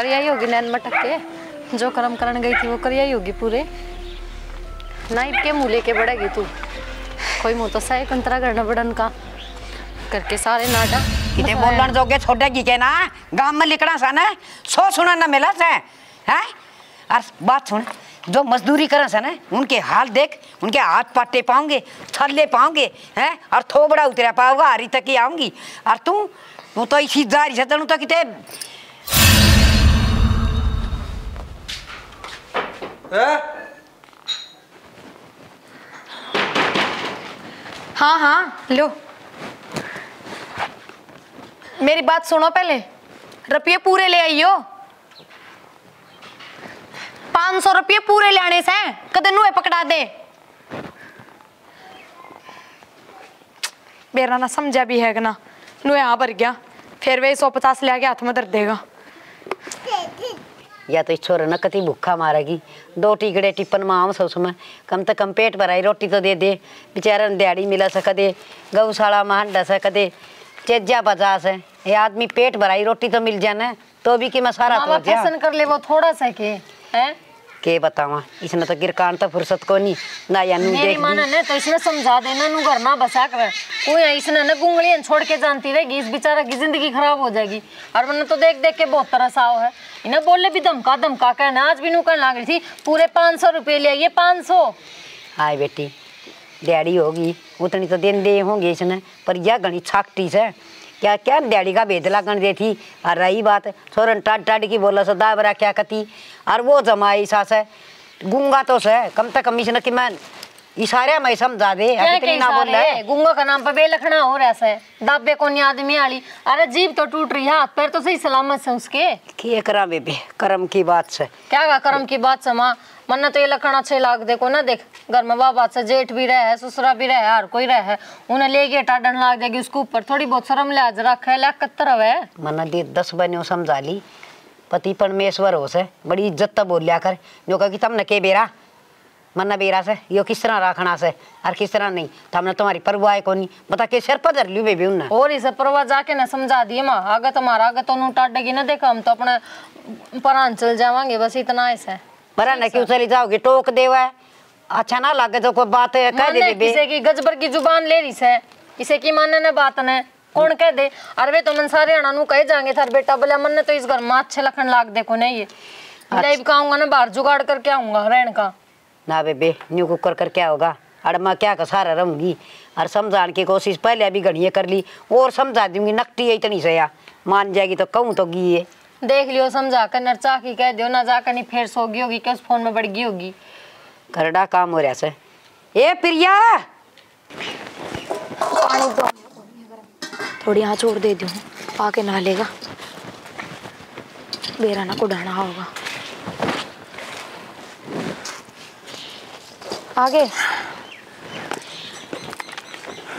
कर आई होगी नैन मटक के। जो कर्म करन गई थी वो कर आई होगी पूरे। नाइब के मुँह लेके बढ़ेगी तू। कोई मुँह तो सही कंतरा करना बड़न का करके सारे नाटक। किते बोलन जोगे छोड़ेगी के ना? गाँव में लिखना सा ना? सो सुना ना मिला से? हैं? और बात सुन, जो मजदूरी करन सा ना, उनके हाल देख, उनके हाथ पाटे पाओगे थल्ले पाओगे हैं? और थोबड़ा उतरा पाओगा हरी तक ही आऊँगी। और तू तू तो इसी जारी से, तनु तो किते हाँ? हाँ लो। मेरी बात सुनो पहले। रुपये पूरे ले आइयो पाँच सौ रुपये पूरे ले आने से कदे नुए पकड़ा दे। मेरा ना समझा भी है ना। नुए हाँ भर गया। फिर वे सौ पचास ले आके हाथ में दर्द देगा। या तो इस छोरे न कति भूखा मारेगी। दो टिकड़े टिप्पन माम सब समय कम से कम पेट भराई रोटी तो दे दे। बेचारा ने दिहाड़ी मिला सक दे गौशाला में हंडा सक दे चेजा बजा से ये आदमी पेट भराई रोटी तो मिल जाना। तो भी कि मैं सारा मामा तो कर ले वो थोड़ा सा के हैं? के बतावा? इसने तो गिरकान तो फुर्सत को नहीं ना या नू मेरी देख माँ ने तो इसने समझा देना नू घर ना बसा कर। कोई इसने ना गुंगलियन छोड़ के जानती रहेगी इस बेचारा की ज़िंदगी खराब हो जाएगी। और मैंने तो देख देख के बहुत तरस आओ है। इन्हें बोले भी धमका धमका कहना आज भी नू कहने लग रही थी पूरे पाँच सौ रुपये ले आइए पाँच सौ। आए बेटी डैडी होगी उतनी तो दिन दे होंगे इसने पर यह घनी छाकटी से। क्या क्या दिहाड़ी का बेदला गण दे थी? और रही बात। छोरन टाट टाट की बोला सो दाबरा क्या कती? और वो जमाई सास है गूँगा तो से कम से कम इसने कि मैं इशारे में समझा दे। अब ना बोल? रहा गुंगा का नाम पे बेलखना हो रहा है दाबे को नहीं आदमी आली? अरे जीभ तो टूट रही है हाथ पैर तो सही सलामत से उसके। कि करा बेबे? कर्म की बात से। क्या का कर्म की बात से समा मन्ना तो ये लखन अच्छे लाग देखो ना देख। घर में बाबा से जेठ भी रहे है ससुरा भी रहे हर कोई रहे है। उन्हें लेके टाडन लाग जाएगी उसके ऊपर। थोड़ी बहुत शर्म लिहाज रख लाख कत्तर है मना दे दस बनो समझा ली। पति परमेश्वर हो से बड़ी इज़्ज़त तो बोलिया कर। जो कहा कि तुमने के बेरा? मन्ना बेरा से यो किस तरह रखना से? और किस तरह नहीं? तो हमने तुम्हारी परवाह को नहीं बता के सिर पर धर लियो बेबी उन्ना। और इसे परवा जाके ना समझा दिए माँ। आगे तुम्हारा आगे तो नू टाटेगी ना देखा। हम तो अपने परान चल जावांगे बस इतना ऐसा है न जाओगे टोक देवा अच्छा ना लगे तो कोई बात कह दे की गजबर की ज़ुबान ले रही से? इसे की माने ने बात ने? कौन कह दे? अरे वे तो मन सारे अणा नु कहे जाएँगे थार बेटा बोले मन ने तो इस घर में अच्छे लखन लाग देखो नहीं ये। लाइव का ना बाहर जुगाड़ करके आऊँगा रहन का। ना बेबे न्यू कुकर कर क्या होगा अरे मैं क्या सारा रहूँगी। और समझाने की कोशिश पहले अभी घड़िए कर ली और समझा दूँगी नकटी इतनी से मान जाएगी तो कहूँ तो गी है देख लियो समझा कर नरचा की कह दियो ना जाकर नहीं फिर सोगी होगी कि उस फ़ोन में बढ़ गई होगी। करड़ा काम हो रहा से ए प्रिया! थोड़ी यहाँ छोड़ दे दूँ आके नहा लेगा। बेरा ना कुडाना होगा। आगे।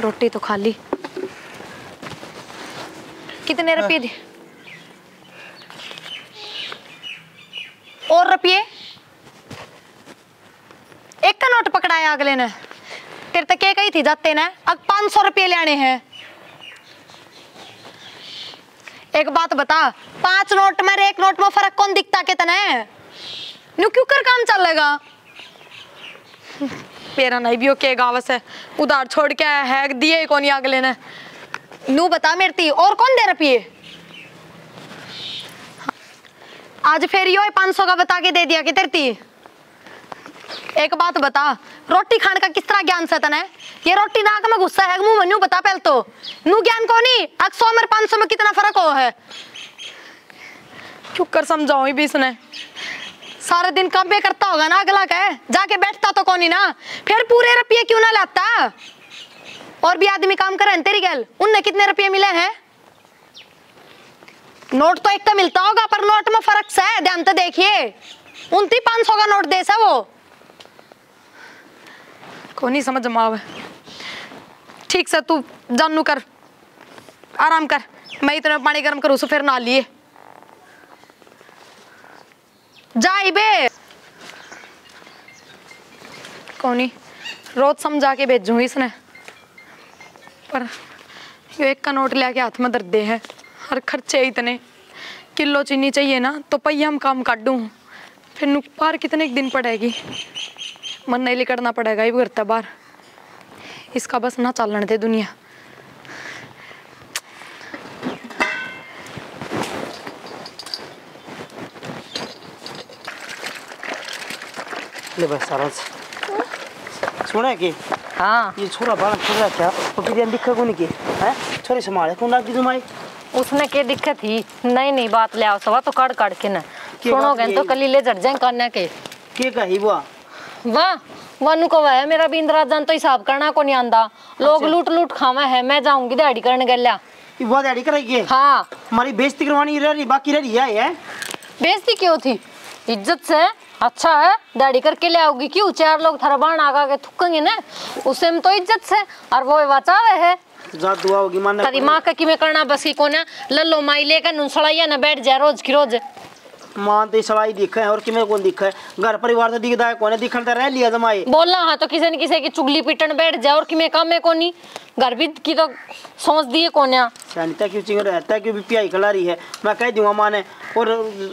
रोटी तो खाली कितने रुपये और रुपये एक का नोट पकड़ाया अगले ने। तेरे तक एक ही थी जाते ने? अब पाँच सौ रुपये लेने हैं। एक बात बता पाँच नोट में एक नोट में फ़र्क कौन दिखता के तने न्यू क्यों कर काम चलेगा? मेरा नहीं भी ओके गाँव से। उधार छोड़ के है दिए कौन अगले ने? नू बता मेरे ती और कौन दे रुपये आज फिर यो पाँच सौ का बता के दे दिया कि तेरे ती एक बात बता रोटी खाने का किस तरह ज्ञान से तने ये रोटी नाक में गुस्सा है मुँह में न्यू बता पहले तो। नू ज्ञान को नहीं आज सौ में पाँच सौ में कितना फ़र्क हो है? क्यों कर समझाओ भी इसने। सारे दिन कम पे करता होगा ना अगला का? जाके बैठता तो कौन ही ना? फिर पूरे रुपये क्यों ना लाता? और भी आदमी काम करे हैं तेरी गल उनने कितने रुपये मिले हैं? नोट तो एक का मिलता होगा, पर नोट में फ़र्क है। ध्यान तो देखिए। उनती पाँच सौ का नोट दे सा वो। को नहीं समझ में आवे। ठीक से तू जानू कर। आराम कर। मैं इतना पानी गर्म करूँ सो फिर ना लिए जाई बे कोनी, रोज समझा के भेजूँ इसने। पर यो एक का नोट लेके हाथ में दर्द दे है। और खर्चे इतने। किलो चीनी चाहिए ना तो पहिया हम काम काट। दूँ फिर नुक पार कितने एक दिन पड़ेगी? मन नहीं लिकड़ना पड़ेगा ये करता बाहर इसका बस ना चलन दे दुनिया। ले बस सरस सुने कि? हाँ। ये छोरा बाल छोरा क्या? वो किधर दिखा को नहीं की हैं? छोरी संभाले कौन लागी तुम्हारी उसने क्या दिक्कत थी नहीं नहीं बात ले आओ सवा तो काट काट के ना। सुनोगे तो? कल ले जट जाए कन्या के। के कही बुआ? वाह वानू को है मेरा भी इंदिरा जान तो हिसाब करना को नहीं आंदा। लोग लूट लूट खावा है मैं जाऊँगी दिहाड़ी करने गल्या बुआ दिहाड़ी कराएगी हाँ? हमारी बेइज्जती करवानी रह रही बाकी रह रही है? ये बेइज्जती क्यों थी? इज़्ज़त से अच्छा है दाढ़ी करके ले आओगी क्यों? चार लोग थारा बाण आगा के थुकेंगे ना? उसे में तो इज़्ज़त से और वो बचावे है। जा दुआ होगी माने तारी माँ का किमे करना बस की कोना? लल्लो माई लेकर नुसड़ाइया ना बैठ जा रोज की रोज। माँ तो सलाई दिखा है और किमें कौन दिखा है घर परिवार तो दिखता है कौन दिखन तो रह लिया जमाए बोलना हाँ तो किसी न किसी की चुगली पिटन बैठ जाए और किमें काम है कोनी? घर भी की तो सोच दिए कोन्या। शानिता क्यों चिंग रहता है क्यों भी पियाई खिला रही है? मैं कह दूँगा माँ ने और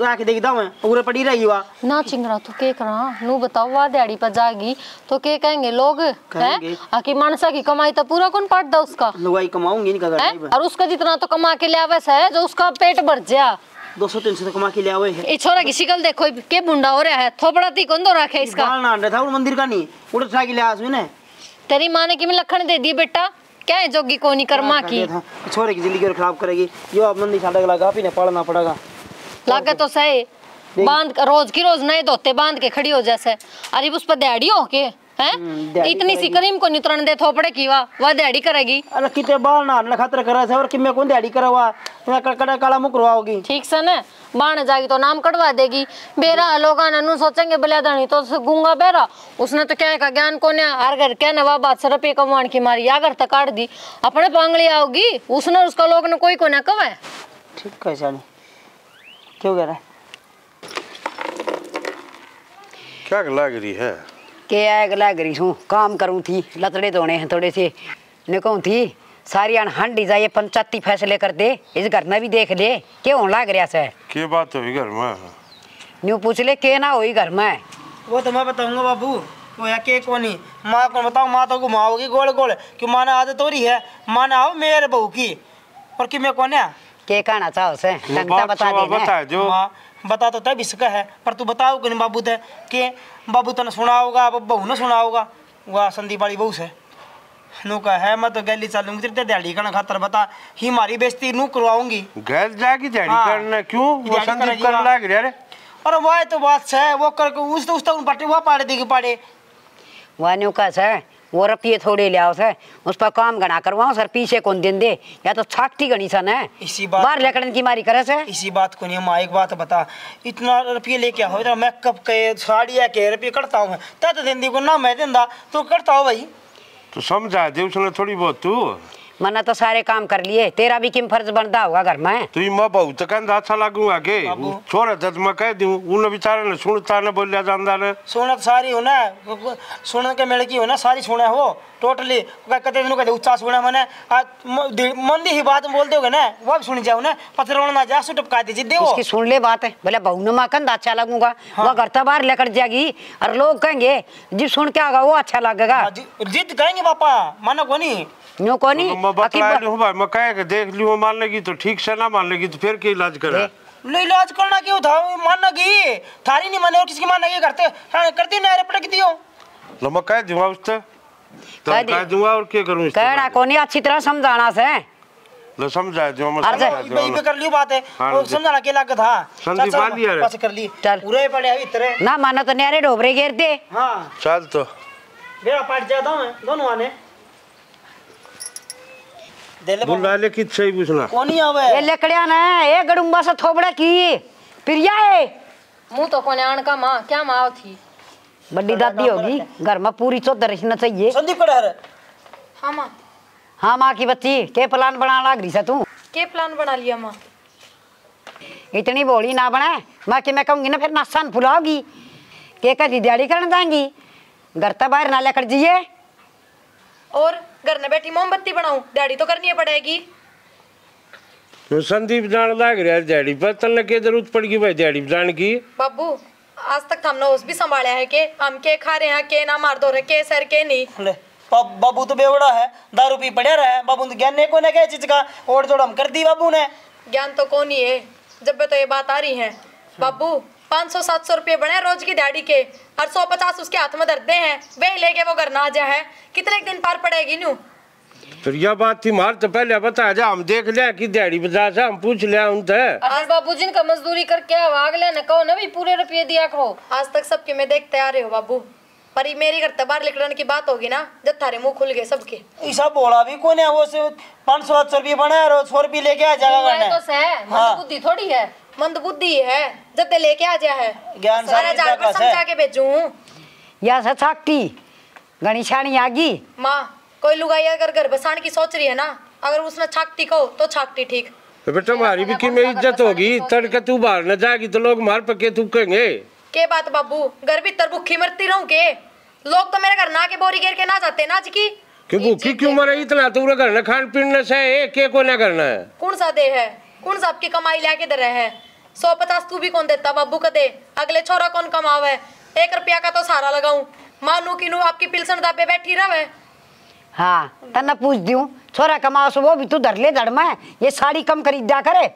आके देखता हूँ पूरे पड़ी रही हुआ ना चिंगरा तो के करा? नू बताओ वा दिहाड़ी पर जाएगी तो के कहेंगे लोग? हैं? आखिर मानसा की कमाई तो पूरा कौन पाट दा उसका? लुगाई कमाऊँगी इनका घर? और उसका जितना तो कमा के ले आवे है जो उसका पेट भर जा। दो सौ तीन सौ कमा के ले आवे है। छोरा की शिकल देखो के बुंडा हो रहा है? थोपड़ा ती कौन दो रखे इसका? ना था वो मंदिर का नहीं। उड़ के ले आस ने। तेरी माँ ने कि लखन दे दी बेटा? क्या है जोगी कोनी कर्मा की? छोरे की ज़िंदगी और खराब करेगी। जो अब मंदिर छाड़ा लगा पीने पढ़ना पड़ेगा। लागे तो सही। बाँध रोज की रोज नए धोते बाँध के खड़ी हो जैसे। अरे उस पर दिहाड़ी हो के? हैं? हम्म, इतनी सी। करीम को नितरण दे थोपड़े की वाह वह दिहाड़ी करेगी। अरे कितने बाल ना अल्लाह खातर करा से और कि मैं कौन दिहाड़ी करा हुआ मैं कड़ा काला मुँह करवाओगी। ठीक से न? बाण जाएगी तो नाम कटवा देगी। बेरा लोग नु सोचेंगे बलियादानी तो गूँगा बेरा। उसने तो क्या का ज्ञान को हर घर क्या नवा बात सर रुपये कमाण की मारी या घर तक काट दी। अपने पांगली आओगी उसने उसका लोग ने कोई को ना कवा ठीक है शानी क्यों कह रहा है? क्या लग रही है? के आग लग रही हूँ काम करूँ थी लतड़े धोने हैं थोड़े से। निकूँ थी सारी अनहंडी जाइए पंचायती फैसले कर दे इस घर में भी देख ले क्यों लग रहा से? के बात हुई घर में? न्यू पूछ ले के ना होई घर में? वो तो मैं बताऊँगा बाबू वो है के कौन? ही माँ को बताओ माँ तो घुमाओगी गोल गोल क्यों माँ ने आदत हो रही है माँ ने आओ मेरे बहू की। और कि मैं कौन है? के कहना चाहो से? बात देना। बता जो। माँ बता तो तब इसका है पर तू बताओ कि नहीं बाबू ते कि बाबू तने सुना होगा अब बहू ने सुना होगा। वह संदीप वाली बहू से। नू का है मैं तो गैली चलूँगी तेरे दिहाड़ी करना खातर बता ही मारी बेइज्जती नू करवाऊँगी। गैस जाके दिहाड़ी हाँ। करना क्यों? वो संदीप करेगी कर वहाँ। लग रे। और वह तो बात है वो कर उस तो उस तो पटे वो पाड़े देगी पाड़े वह का से वो रपिए थोड़े ले आओ से उस पर काम गना करवाओ सर पीछे कौन दिन दे? या तो छाकती गणी सन है। इसी बात- बाहर लकड़न की मारी करे से इसी बात को नहीं माँ एक बात बता। इतना रुपये लेके आओ इतना मेकअप के साड़िया के रुपये करता हूँ? तब दी को ना मैं देंदा तो करता हो भाई। तो समझा दे उसने थोड़ी बहुत तू। मना तो सारे काम कर लिए। तेरा भी किम फ़र्ज़ बनता होगा घर में? तू मैं बहुत कहता अच्छा लागू आगे। छोरा तो मैं कह दू उन बेचारे ने सुनता ने बोलिया जाता ने। सुन तो सारी होना सुन के मेल की हो ना सारी सुने हो। टोटली कहते दिन कहते उच्चा सुने मैंने। मंदी ही बात बोलते हो ना वो भी सुनी जाओ ना पत्थर ना जा सुटप का दीजिए देवो उसकी सुन ले बात है। बोले बहू ने माकंद अच्छा लगूँगा। वो घर तो बाहर लेकर जाएगी और लोग कहेंगे जी सुन के आगा वो अच्छा लगेगा। हाँ, जि- जिद कहेंगे पापा मानो को नहीं न्यू को तो नहीं मैं भाई मैं कह के देख लियो मान लेगी तो ठीक से ना मान लेगी तो फिर क्या इलाज करे? लो इलाज करना क्यों था मानना की थारी नहीं माने और किसकी मानना की करते हाँ करती ना पटक दियो। लो मैं दूँगा तो और क्या करूँ कहना को नहीं अच्छी तरह समझाना से। लो समझा मैं भाई पे कर लियो बात। है हाँ, वो समझाना के लाग था संदीप चल, चल, मान लिया रे। बस कर ली। पूरे पड़े अभी इतरे ना मानो तो न्यारे डोबरे घेर दे हाँ। चल तो। पाट जाता हूँ दोनों आने। ले बुला ले कि सही पूछना। कौन ही आवे? ये लकड़िया ना ये गड़ुम्बा से थोबड़ा की। प्रिया है मुँह तो कोने आण का माँ क्या माँ थी? बड़ी दादी होगी। घर में पूरी चौधर रहना चाहिए। संदीप कड़ा है हाँ माँ। हाँ माँ की बच्ची के प्लान बना लाग रही तू? के प्लान बना लिया माँ? इतनी बोली ना बना। माँ की मैं कहूँगी ना फिर नासान फुलाओगी। के कभी दिहाड़ी करने जाएँगी? घर तो बाहर ना लेकर जाइए और घर में बैठी मोमबत्ती बनाऊँ डैडी तो करनी पड़ेगी। तो संदीप जान लाग रहा है दिहाड़ी पर तलने की ज़रूरत पड़गी भाई दिहाड़ी जान की। बाबू आज तक हमने उस भी संभाला है के हम के खा रहे हैं के ना मार दो रहे के सर के नहीं बाबू तो बेवड़ा है दारू पी पड़े रहे बाबू तो ज्ञान को ने क्या चीज़ का ओढ़ जोड़ हम कर दी बाबू ने। ज्ञान तो कौन ही है जब तो ये बात आ रही है। बाबू पाँच सौ सात सौ रुपये बने रोज की दिहाड़ी के और सौ पचास उसके हाथ में धरते हैं वे लेके वो घर ना जा है कितने दिन पार पड़ेगी न्यू? फिर यह बात थी मार तो पहले बता जा हम देख लिया कि दिहाड़ी बजा से हम पूछ लिया उनसे। अरे बाबू जिनका मजदूरी करके आओ अगले ने कहो ना भी पूरे रुपये दिया करो। आज तक सबके मैं देखते आ रहे हो बाबू। पर ये मेरी घर बाहर निकलने की बात होगी ना जब थारे मुँह खुल गए सबके। ऐसा बोला भी कौन है वो से पाँच सौ सात सौ रुपये बना रोज सौ रुपये लेके आ जाएगा मैं तो सह हाँ। मन बुद्धि थोड़ी है। मंद बुद्धि है जब ते लेके आ जा है। ज्ञान। समझा के भेजू। या सछाकटी गणी छाणी आगी? माँ। कोई लुगाई अगर घर बसाने की सोच रही है ना अगर उसने छाकटी कहो तो छाकटी ठीक। तो बेटा हमारी भी कि में इज़्ज़त होगी? तड़के तू बाहर न जाएगी तो लोग मार पके तू कहेंगे। के बात बाबू? घर भीतर भूखी मरती रहूँ के? लोग तो मेरे घर ना के बोरी घेर के ना जाते ना जी की। कि भूखी क्यों मरे? इतना तू घर न खान पीन न से के को न करना है कौन सा दे है? कौन सा आपकी कमाई लेके दे रहे है? सौ पचास तू भी कौन देता बाबू का दे? अगले छोरा कौन कमावे? एक रुपया का तो सारा लगाऊ। मानू की नू आपकी पिलसन दाबे बैठी रहे? हाँ तना पूछ दूँ छोरा कमाओ सो वो भी तू धर ले धड़ में ये साड़ी कम खरीदा करे।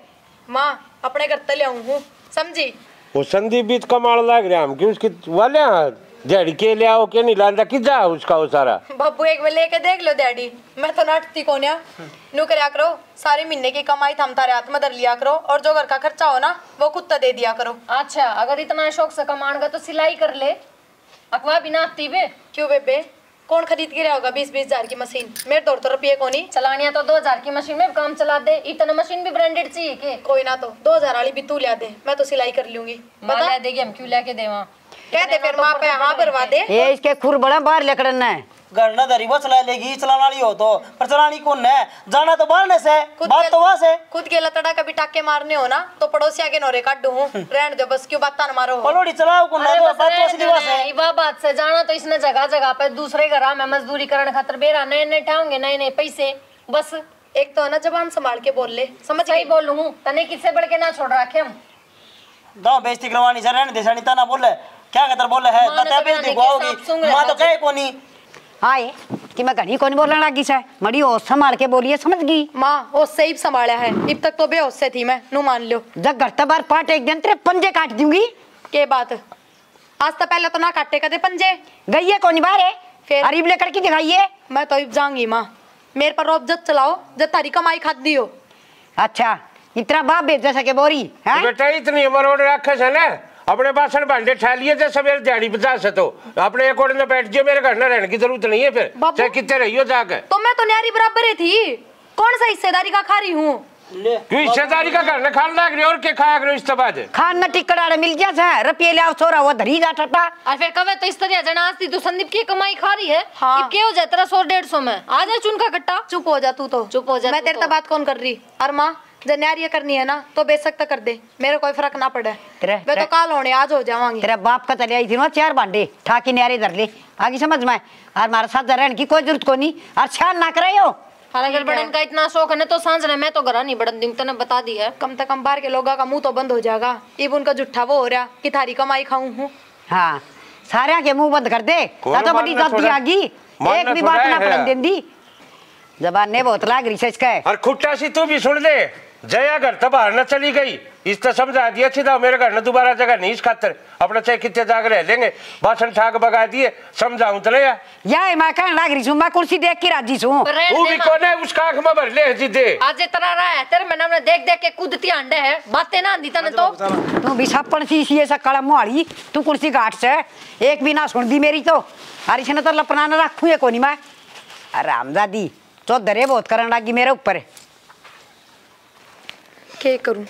माँ अपने घर तले आऊँ हूँ समझी? वो संदीप भी तो कमाल लाग रहा हम कि उसके वाले दिहाड़ी के ले आओ के नहीं लांदा कि जा उसका वो सारा? बाबू एक बार लेके देख लो डैडी मैं तो नाटती कौन या नू करया करो सारे महीने की कमाई थम तारे हाथ में धर लिया करो और जो घर का खर्चा हो ना वो खुद तो दे दिया करो। अच्छा अगर इतना शौक से कमाएगा तो सिलाई कर ले। अखवा बिना आती बे क्यों बेबे? कौन खरीद के रहा होगा? बीस बीस हज़ार की मशीन। मेरे दौड़ तो रुपये को नहीं। चलानिया तो दो हज़ार की मशीन में काम चला दे। इतना मशीन भी ब्रांडेड चाहिए के? कोई ना तो। दो हज़ार वाली भी तू लिया दे। मैं तो सिलाई कर लूँगी। बता। देगी हम क्यों लेके दे वहाँ कह दे फिर वहाँ पे हाँ भरवा दे। ये इसके खुर बड़ा बाहर लकड़ना है। घर न धरी वो चला लेगी चलाने वाली हो तो। पर चलानी कौन है? जाना तो बाहर से बात तो वहाँ से। खुद के लतड़ा कभी टाके मारने हो ना तो पड़ोसिया के नोरे काट दूँ रहने दो बस क्यों बात ना मारो पलोड़ी चलाओ कौन है बस बात तो असली वहाँ है। से। बात से। जाना तो इसने जगह जगह पे दूसरे घर में मजदूरी करने खातर बेरा नए नए ठाऊँगे नए नए पैसे। बस एक तो है ना जबान संभाल के बोल ले। समझ गई? बोलू तने किससे बढ़ के ना छोड़ रखे हम? दो बेइज्जती करवानी से रहने दे सनिता ना बोले। क्या कहतर बोले है? ने बता तो बेइज्जती होगी। माँ तो कहे कोनी हाँ ये कि मैं घनी कौन बोलने लगी से मड़ी हो संभाल के बोलिए समझ गई? माँ वो सही संभाला है। अब तक तो बेहोश से थी मैं नू मान लो। जब घर तबार पाट एक दिन तेरे पंजे काट दूँगी। के बात? आज तो पहले तो ना काटे कदे पंजे? गई है कौन बाहर है? फिर? अरीब लेकर के दिखाइए। मैं तो अब जाऊँगी माँ। मेरे पर रोब जब चलाओ जब तारी कमाई खाद दियो अच्छा इतना बाप बेच सके बोरी है? बेटा इतनी उम्र रखे से ना? अपने बासन भांडे ठा लिए थे सवेरे दिहाड़ी बजा से तो। अपने ओर में बैठ जियो मेरे घर न रहने की ज़रूरत नहीं है फिर। चाहे कितने रहियो जाके तो मैं तो न्यारी बराबर ही थी। कौन सा हिस्सेदारी का खा रही हूँ हिस्सेदारी का घर न खान लाग रही और के खाया करो इस बाद खान न टिकड़ा मिल गया था रुपये ले आओ छोरा वो धरी जा टटा और फिर कवे तो इस तरह जना आस्ती तो संदीप की कमाई खा रही है। हाँ। क्या हो जाए तेरा सौ डेढ़ सौ में? आ जाए चुनका कट्टा चुप हो जा तू तो। चुप हो जा मैं तेरे तो। तो बात कौन कर रही? और माँ जब न्यारी करनी है ना तो बेशक तो कर दे। मेरे कोई फ़र्क ना पड़े। तेरे- मैं तो काल होने आज हो जावांगी। तेरा बाप का चले आई थी ना चार भांडे। ठाकी न्यारे धर ले। आगे समझ में? और हमारे साथ रहने की कोई ज़रूरत को नहीं और छान ना करायो। हालाँकि बड़न का इतना शौक है ना तो साँझ ने मैं तो घर नहीं बढ़न दूँगी तने बता दी है। कम से कम बाहर के लोगों का मुँह तो बंद हो जाएगा। इब उनका जुट्ठा वो हो रहा कि थारी कमाई खाऊं हूँ। हाँ। सारे के मुँह बंद कर दे। तो बड़ी जाती थोड़ा? आगी एक भी बात ना है। पड़न देंदी। जबान ने बहुत लाग रही से इसका और खुट्टा सी तू भी सुन ले। जया घर तो बाहर न चली गई। इस तो समझा दिया सीधा मेरे घर न दोबारा जगह नहीं इस खातर अपना चाहे कितने जाग रह लेंगे बासन ठाक बगा दिए समझाऊं तो ले या मैं कहने लाग रही छू मैं कुर्सी देख के राज़ी छू। तू भी कौन है उसका आँख में भर ले जिदे आज ये तरह रहा है तेरे मैंने देख देख के कूदती अंडे है बातें ना आंदी तने तो। तू भी छप्पन सी सी ऐसा कड़ा मुहाड़ी तू कुर्सी घाट से एक भी ना सुन दी मेरी तो। अरे इसने तो लपना न रखू है कोनी मैं। अरे रामदादी तो दरे बहुत करने लगी मेरे ऊपर। क्या करूँ?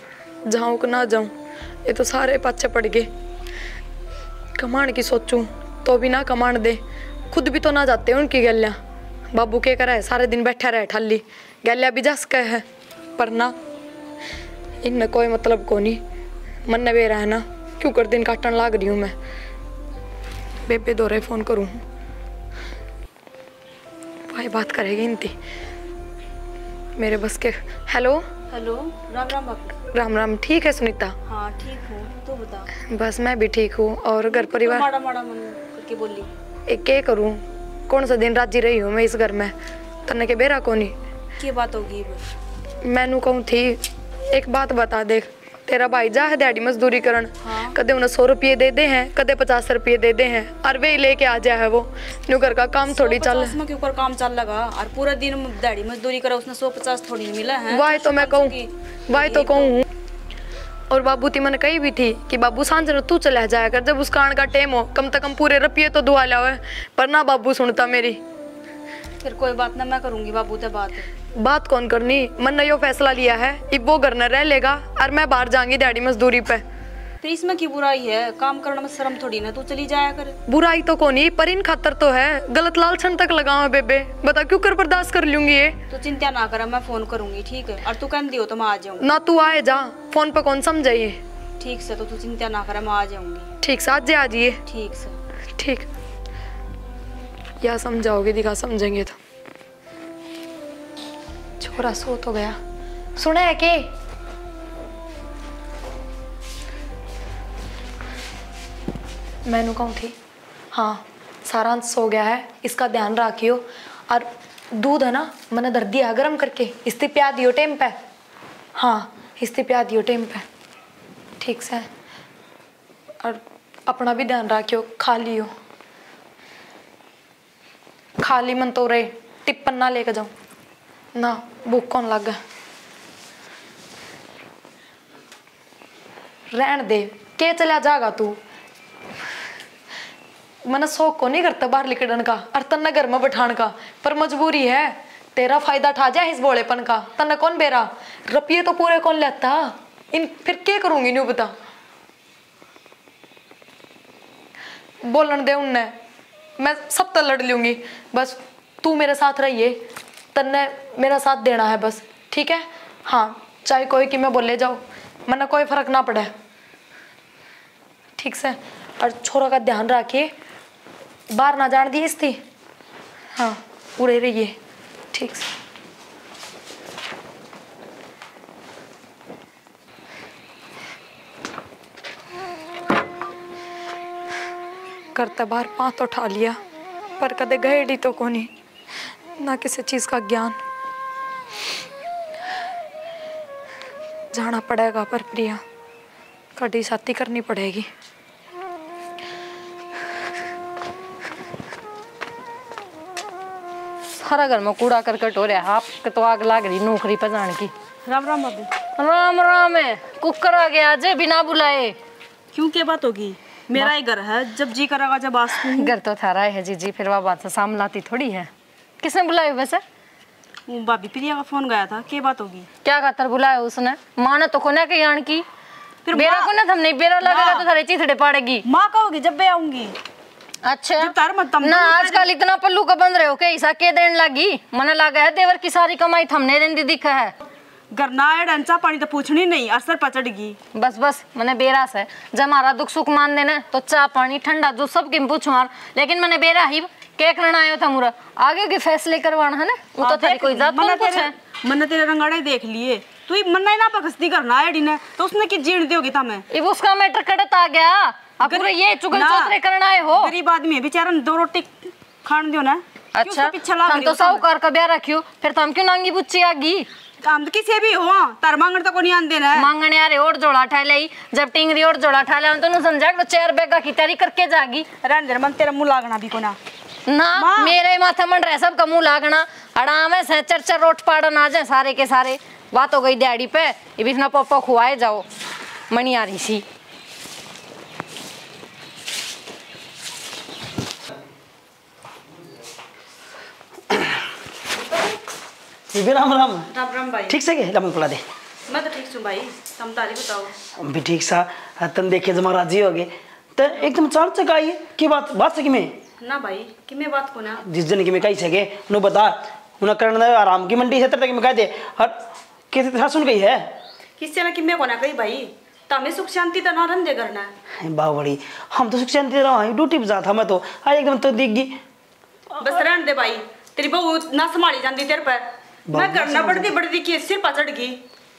जाऊँ कि ना जाऊँ? ये तो सारे पाछे पड़ गए। कमाण की सोचूं? तो भी ना कमाण दे। खुद भी तो ना जाते उनकी गलियाँ। बाबू के करे सारे दिन बैठा रहे ठाली। गलियाँ भी जस कहे पर ना। इनने कोई मतलब को नहीं मन है ना क्यों कर दिन काटन लाग रही हूँ मैं? बेबे दो फ़ोन करूँ। भाई बात करेगी इनती। मेरे बस के हेलो? हेलो राम राम बापू। राम राम ठीक है सुनीता? हाँ ठीक हूँ। तू बता। बस मैं भी ठीक हूँ। और घर परिवार? माड़ा माड़ा मन करके बोली। एक के करूँ? कौन सा दिन राज़ी रही हूँ मैं इस घर में? तने के बेरा कोनी की बात होगी? मैनू कहूँ थी एक बात बता देख। तेरा भाई जा है दिहाड़ी मजदूरी करन। कदे उन्हें सौ रुपये दे दे हैं कदे पचास रुपये दे दे हैं। और वे ही लेके आ जाए है वो। न्यू घर का काम थोड़ी चल। के ऊपर काम चल लगा। और पूरा दिन दिहाड़ी मजदूरी करा उसने सौ पचास थोड़ी मिला है। वाह तो मैं कहूँ। वाह तो कहूँ। और बाबू ती मैंने कही भी थी कि बाबू साँझ तू चला जाया कर जब उसका आने का टाइम हो कम से कम पूरे रुपये तो दुआ लिया पर ना बाबू सुनता मेरी। फिर कोई बात ना मैं करूँगी बाबू ते बात। बात कौन करनी? मन ने यो फैसला लिया है अब वो घर न रह लेगा और मैं बाहर जाऊँगी दिहाड़ी मजदूरी पे। फिर इसमें की बुराई है? काम करने में शर्म थोड़ी ना तू चली जाया कर। बुराई तो कोनी पर इन खातर तो है। गलत लालछन तक लगाओ बेबे। बता क्यों कर बर्दाश्त कर लूँगी ये? तू चिंता ना कर मैं फ़ोन करूँगी ठीक है? और तू कह दियो तो मैं आ जाऊँगी। ना तू आए जा। फ़ोन पे कौन समझाइए? ठीक से तो तू चिंता ना कर मैं आ जाऊँगी। ठीक से आज आ जाइए ठीक से ठीक। या समझाओगे? दिखा समझेंगे तो। छोरा सो तो गया। सुना है के? मैनू कहूँ थी हाँ सारांश सो गया है, इसका ध्यान रखियो। और दूध है ना, मैंने धर दिया गर्म करके। इस्ती प्या दियो टाइम पे हाँ इस्ती प्या दियो टाइम पे ठीक से। और अपना भी ध्यान रखियो, खा लियो। खाली मन तो रहे टिप्पन ना लेके जाऊँ। ना, भूख कौन लग गया? रहन दे, के चला जागा तू? मैंने शौक को नहीं करता बाहर निकलने का, और तन्ने घर में बैठान का, पर मजबूरी है। तेरा फ़ायदा ठा जाए इस बोलेपन का, तन्ने कौन बेरा? रुपये तो पूरे कौन लेता? इन फिर क्या करूँगी न्यू बता बोलन दे उनने मैं सब तक लड़ लूँगी। बस तू मेरे साथ रहिए। तन्ने मेरा साथ देना है बस, ठीक है? हाँ चाहे कोई कि मैं बोले जाओ मना कोई फ़र्क ना पड़े। ठीक से, और छोरा का ध्यान रखिए। बाहर ना जान दिए इस थी हाँ उड़े रहिए। ठीक से। करता बाहर पाँव तो उठा लिया पर कदे गए तो कोनी ना किसी चीज़ का ज्ञान। जाना पड़ेगा पर प्रिया कड़ी साथी करनी पड़ेगी। सारा घर में कूड़ा करकट हो रहा है आपके तो आग लाग रही नौकरी पर जाने की। राम राम बाबू राम राम है कुकर आ गया आज बिना बुलाए। क्यों क्या बात होगी? मेरा ही घर है जब जी करेगा जब आस घर तो थारा है जी जी फिर वह बात सामलाती थोड़ी है। किसने बुलाया वैसे? भाभी प्रिया का फ़ोन गया था क्या बात होगी? क्या खातर बुलाया उसने? माना तो कोने के यान की? फिर बेरा को ना थमने बेरा लगेगा तो थारे चीथड़े पड़ेगी। माँ कहोगी जब मैं आऊँगी। अच्छा। ना आजकल इतना पल्लू का बंद रहे हो क्या ऐसा के देन लगी? मने लगा है देवर की सारी कमाई थमने देन दी दिखा है। पानी तो पूछनी नहीं असर पचड़गी. बस बस मैंने बेरा से जब हमारा दुख सुख मान देना तो चाय पानी ठंडा जो सब किम पूछ लेकिन मैंने बेरा ही के करना आयो था मुरा। आगे के फैसले करवाना है ना? वो तो थारी कोई जात कौन पूछे? मैंने तेरे रंगाड़े देख लिए। तू ही मन्ना ही ना पकस्ती करना है ने तो उसने की जीण दोगी तमें? अब उसका मैटर कड़त आ गया अब पूरे ये चुगल। चौतरे करना है हो। गरीब आदमी है बेचारा दो रोटी खान दियो ना। अच्छा तो हो? साहूकार का ब्याह रखियो फिर तुम क्यों नांगी बुच्ची आगी? हम किसे किसी भी हो तार मांगण तो को नहीं आन देना है मांगने और जोड़ा ठा ले जब टिंगरी और जोड़ा ठा ले तो नु समझा कि चेयर बेगा की तैयारी करके जागी। रहन दे मन तेरा मुँह लागना भी को ना ना मेरे माथा मन रहे सब का मुँह लागना आराम है चर चर रोट पाड़न आ जाए सारे के सारे। बात हो गई दिहाड़ी पे ये भी ना पप्पा खुआए जाओ मनी आ रही सी बीबी राम राम। राम राम भाई। ठीक से के? लमन पला दे। मैं तो ठीक छूं भाई। तुम तारी बताओ। हम भी ठीक सा। तन देखे जमा राज़ी हो गए। तो एकदम चार चक आई की बात बात से कि मैं? ना भाई कि मैं बात को ना? जिस दिन की मैं कही सके उन्हें बता। उन्हें करना आराम की मंडी क्षेत्र तक मैं कह दे। और कैसे था सुन गई है? किससे ना कि मैं को ना कही भाई? तमें सुख शांति तो ना रंजे करना। बावड़ी हम तो सुख शांति रहा। हूँ ड्यूटी पे जाता मैं तो। आज एकदम तो दिख गई। बस रहन दे भाई। तेरी बहू ना संभाली जाती तेरे पर। मैं करना पड़ती बड़ती के सिर पचड़ गई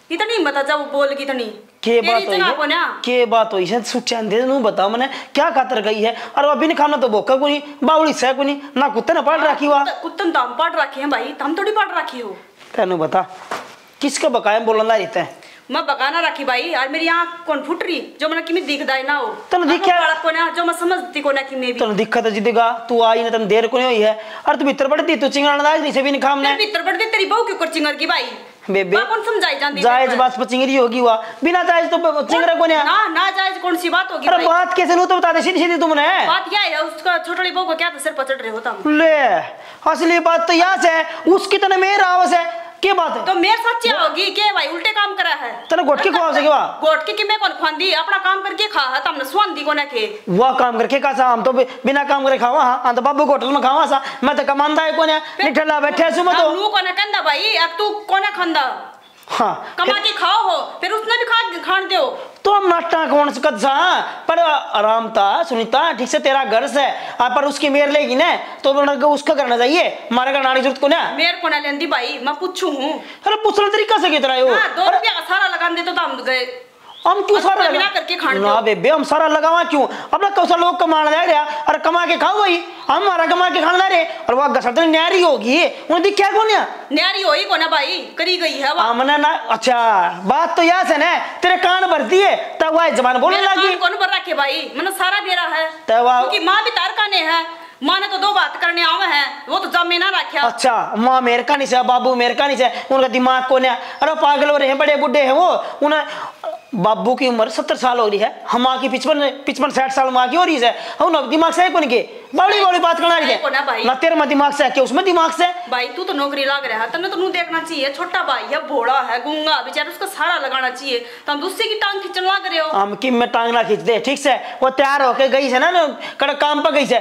इतनी मत है जब वो बोल की इतनी। के बात हो ना। के बात हो है सुच्चा दे नु बता मने। क्या खातर गई है? और अभी ने खाना तो भोका कोनी बावली से कोनी ना कुत्ते ने पाल रखी वा कुत्ते ने तो हम पाट रखे हैं भाई। हम थोड़ी पाड़ रखी हो। तेनू बता किसका बकाया बोलना रहता है मैं बगाना रखी भाई यार मेरी आँख कौन फुट रही? जो मैंने किमी दिख दाई ना हो। तने दिख्या- बालक को ना जो मैं समझती को ना कि मैं भी। तेन दिक्कत जिदेगा तू आई ना तेन देर को नहीं हुई है। और तू भीतर पड़ती तू चिंगड़ा ना नहीं से भी नहीं खामने तेरे भीतर बढ़ तेरी बहू क्यों कर चिंगर की भाई? बेबे माँ कौन समझाई जायज़ बात पर होगी हुआ। बिना जायज़ तो चिंगड़ा को ना ना जायज़ कौन सी बात होगी अरे बात कैसे लो तो बता दे सीधी सीधी तुमने बात क्या है? उसका बहू को क्या सिर पचड़ रहे होता हम ले असली बात तो यहाँ से है उसकी तने मेरा आवाज़ है। के बात है? तो मेरे साथ क्या होगी के भाई उल्टे काम करा है। तने गोटके खुआ सके वा गोटके की कि मैं कौन खांदी अपना काम करके खा है तुमने सुन दी कोने के? वो काम करके का सा हम तो बिना काम करे खावा हाँ हाँ तो बाबू को होटल में खावा सा। मैं तो कमांदा है कोने निठला बैठे सु मैं तो। लू कोने कंदा भाई अब तू कोने खांदा? हाँ। कमा के खाओ हो फिर उसने भी खा खान दो तो हम नाश्ता कौन से कद सा पर आराम था सुनीता ठीक से तेरा घर से आ, पर उसकी मेर लेगी ना तो मेरे उसका करना चाहिए हमारे का नानी ज़रूरत को ना। मेर को ना लेंदी भाई मैं पूछू। हूँ अरे पूछने तरीका से कितना है हाँ, दो रुपया का सारा लगा दे तो हम गए। हम क्यों सारा मिला करके खाने ना। बेबे हम सारा लगावा क्यों? अपना कौशल लोग कमाने दे रहा और कमा के खाओ भाई। हम हमारा कमा के खाना रहे और वह गसर न्यारी होगी उन्हें दिखा कौन है? न्यारी होई को भाई? करी गई है वह हमने ना अच्छा बात तो यह से ना। तेरे कान भरती है। तब वह जबान बोलने लगी। कौन पर रखे भाई? मैंने सारा रहा है। तो वह- क्योंकि माँ भी तार काने है। माँ ने तो दो बात करने आवे हैं वो तो जब ना रखा। अच्छा माँ मेरे का नहीं से बाबू मेरे का नहीं से उनका दिमाग को नहीं। अरे पागल हो रहे हैं बड़े बुढ़े हैं वो। उन्हें बाबू की उम्र सत्तर साल हो रही है हम माँ की पिचपन पिचपन साठ साल माँ की हो रही है हम दिमाग से है कौन के बड़ी बड़ी बात करना रही है ना है तेरे में दिमाग से है उसमें दिमाग से? भाई तू तो नौकरी लग रहा है तने तो नू देखना चाहिए छोटा भाई है भोड़ा है गुंगा बेचारा उसका सारा लगाना चाहिए। तो हम दूसरे की टांग खींचने लग रहे हो। हम की में टांग ना खींच दे ठीक से? वो तैयार होके गई से ना ना कड़ काम पर गई से।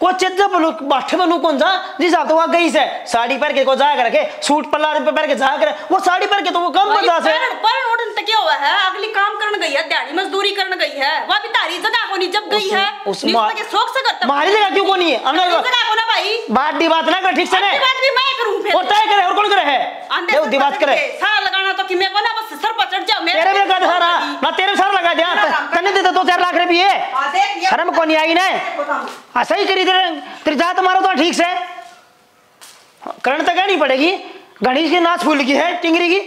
को चेजा बनू बाठे बनू कौन सा जिस हाथ वहाँ गई से। साड़ी पहन के को जा कर रखे सूट पल्ला पहन के जा कर वो साड़ी पहन के तो वो कम बजा से। पर पर तक क्या हुआ है? अगली काम करने गई है दिहाड़ी मजदूरी करने गई है। वह भी तारी जगह को जब गई है। उस न्यूज़ मा- तक शौक से करता मारी जगह क्यों को नहीं है? हमने को ना भाई। बात दी बात ना कर ठीक से ने बात भी मैं करूँ फिर। और तय करे और कौन करे? है देव दी बात करे। सारा लगाना तो कि मैं को ना बस सर पर चढ़ जाओ मेरे तेरे भी लगा दे सारा। ना तेरे सारा लगा दिया तने दे दो चार लाख रुपये। हाँ, देख लिया। शर्म को आई ना? हाँ सही करी तेरे तेरी जात मारो तो ठीक से। करने तक नहीं पड़ेगी। गणेश की नाच फूल की है टिंगरी की।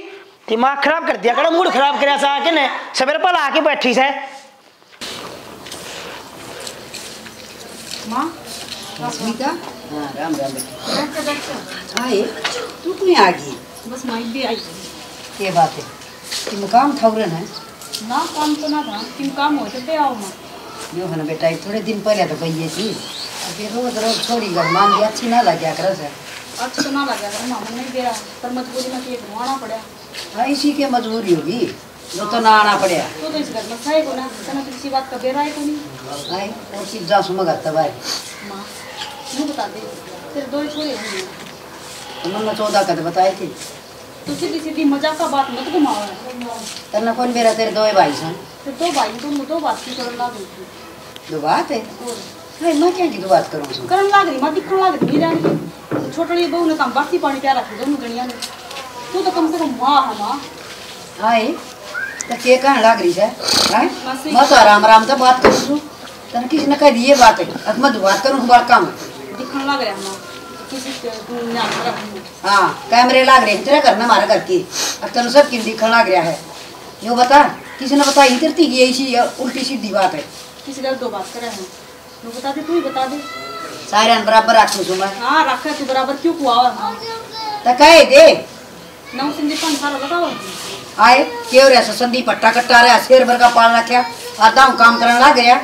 दिमाग खराब कर दिया कड़ा मूड खराब कर सा आके ने सवेरे पल आके बैठी से। हाँ राम राम बेटा। हाँ तू क्यों आ गई बस माइक भी आई ये बात है? कि मुकाम है? ना काम तो ना था। किम काम हो तो आओ माँ। यो है ना बेटा थोड़े दिन पहले तो गई थी। ये रोज रोज छोड़ी घर मान भी अच्छी ना लग क्या से अच्छा तो ना लगा कर मामा नहीं रहा पर मजबूरी में ये घुमाना पड़ा हाँ इसी की मजबूरी होगी वो तो ना आना तो तो इस घर में सही को ना तना किसी बात का बेरा है को नहीं हाँ और चीज़ जा सुमगा तबाई माँ यूँ बता दे तेरे दो ही छोरे होंगे उन्होंने चौदह का तो बताई थी तो सीधी सीधी मज़ाक का बात मत घुमाओ कौन मेरा तेरे दो भाई सन फिर दो भाई तुम दो बात की करन दो बात है बात करूँ उसमें? करन लाग रही मैं दिखण लाग रही नहीं जानी छोटड़ी बहू ने काम बासी पानी प्यारा रखी दोनों गणिया ने। तू तो कम से कम माँ है हाँ तो है। हाँ? तो बात करूँ है अब मैं बात करूँ बड़ा काम लाग रहा हाँ कैमरे लाग रहे तेरा घर में हमारा घर की। अब तेन सब की दिखने लग रहा है। यो बता किसी ने बताई करती की ऐसी उल्टी सीधी बात है? किसी दो बात करे हैं। तू बता दे तू ही बता दे। सारे बराबर रखू छू मैं हाँ रखा तू बराबर क्यों कुआ हाँ तो कहे दे। नौ संदीप पान सारा बताओ। आए क्यों रहा संदीप पट्टा कट्टा रहा शेर भर का पाल रखा आता काम करने लग गया।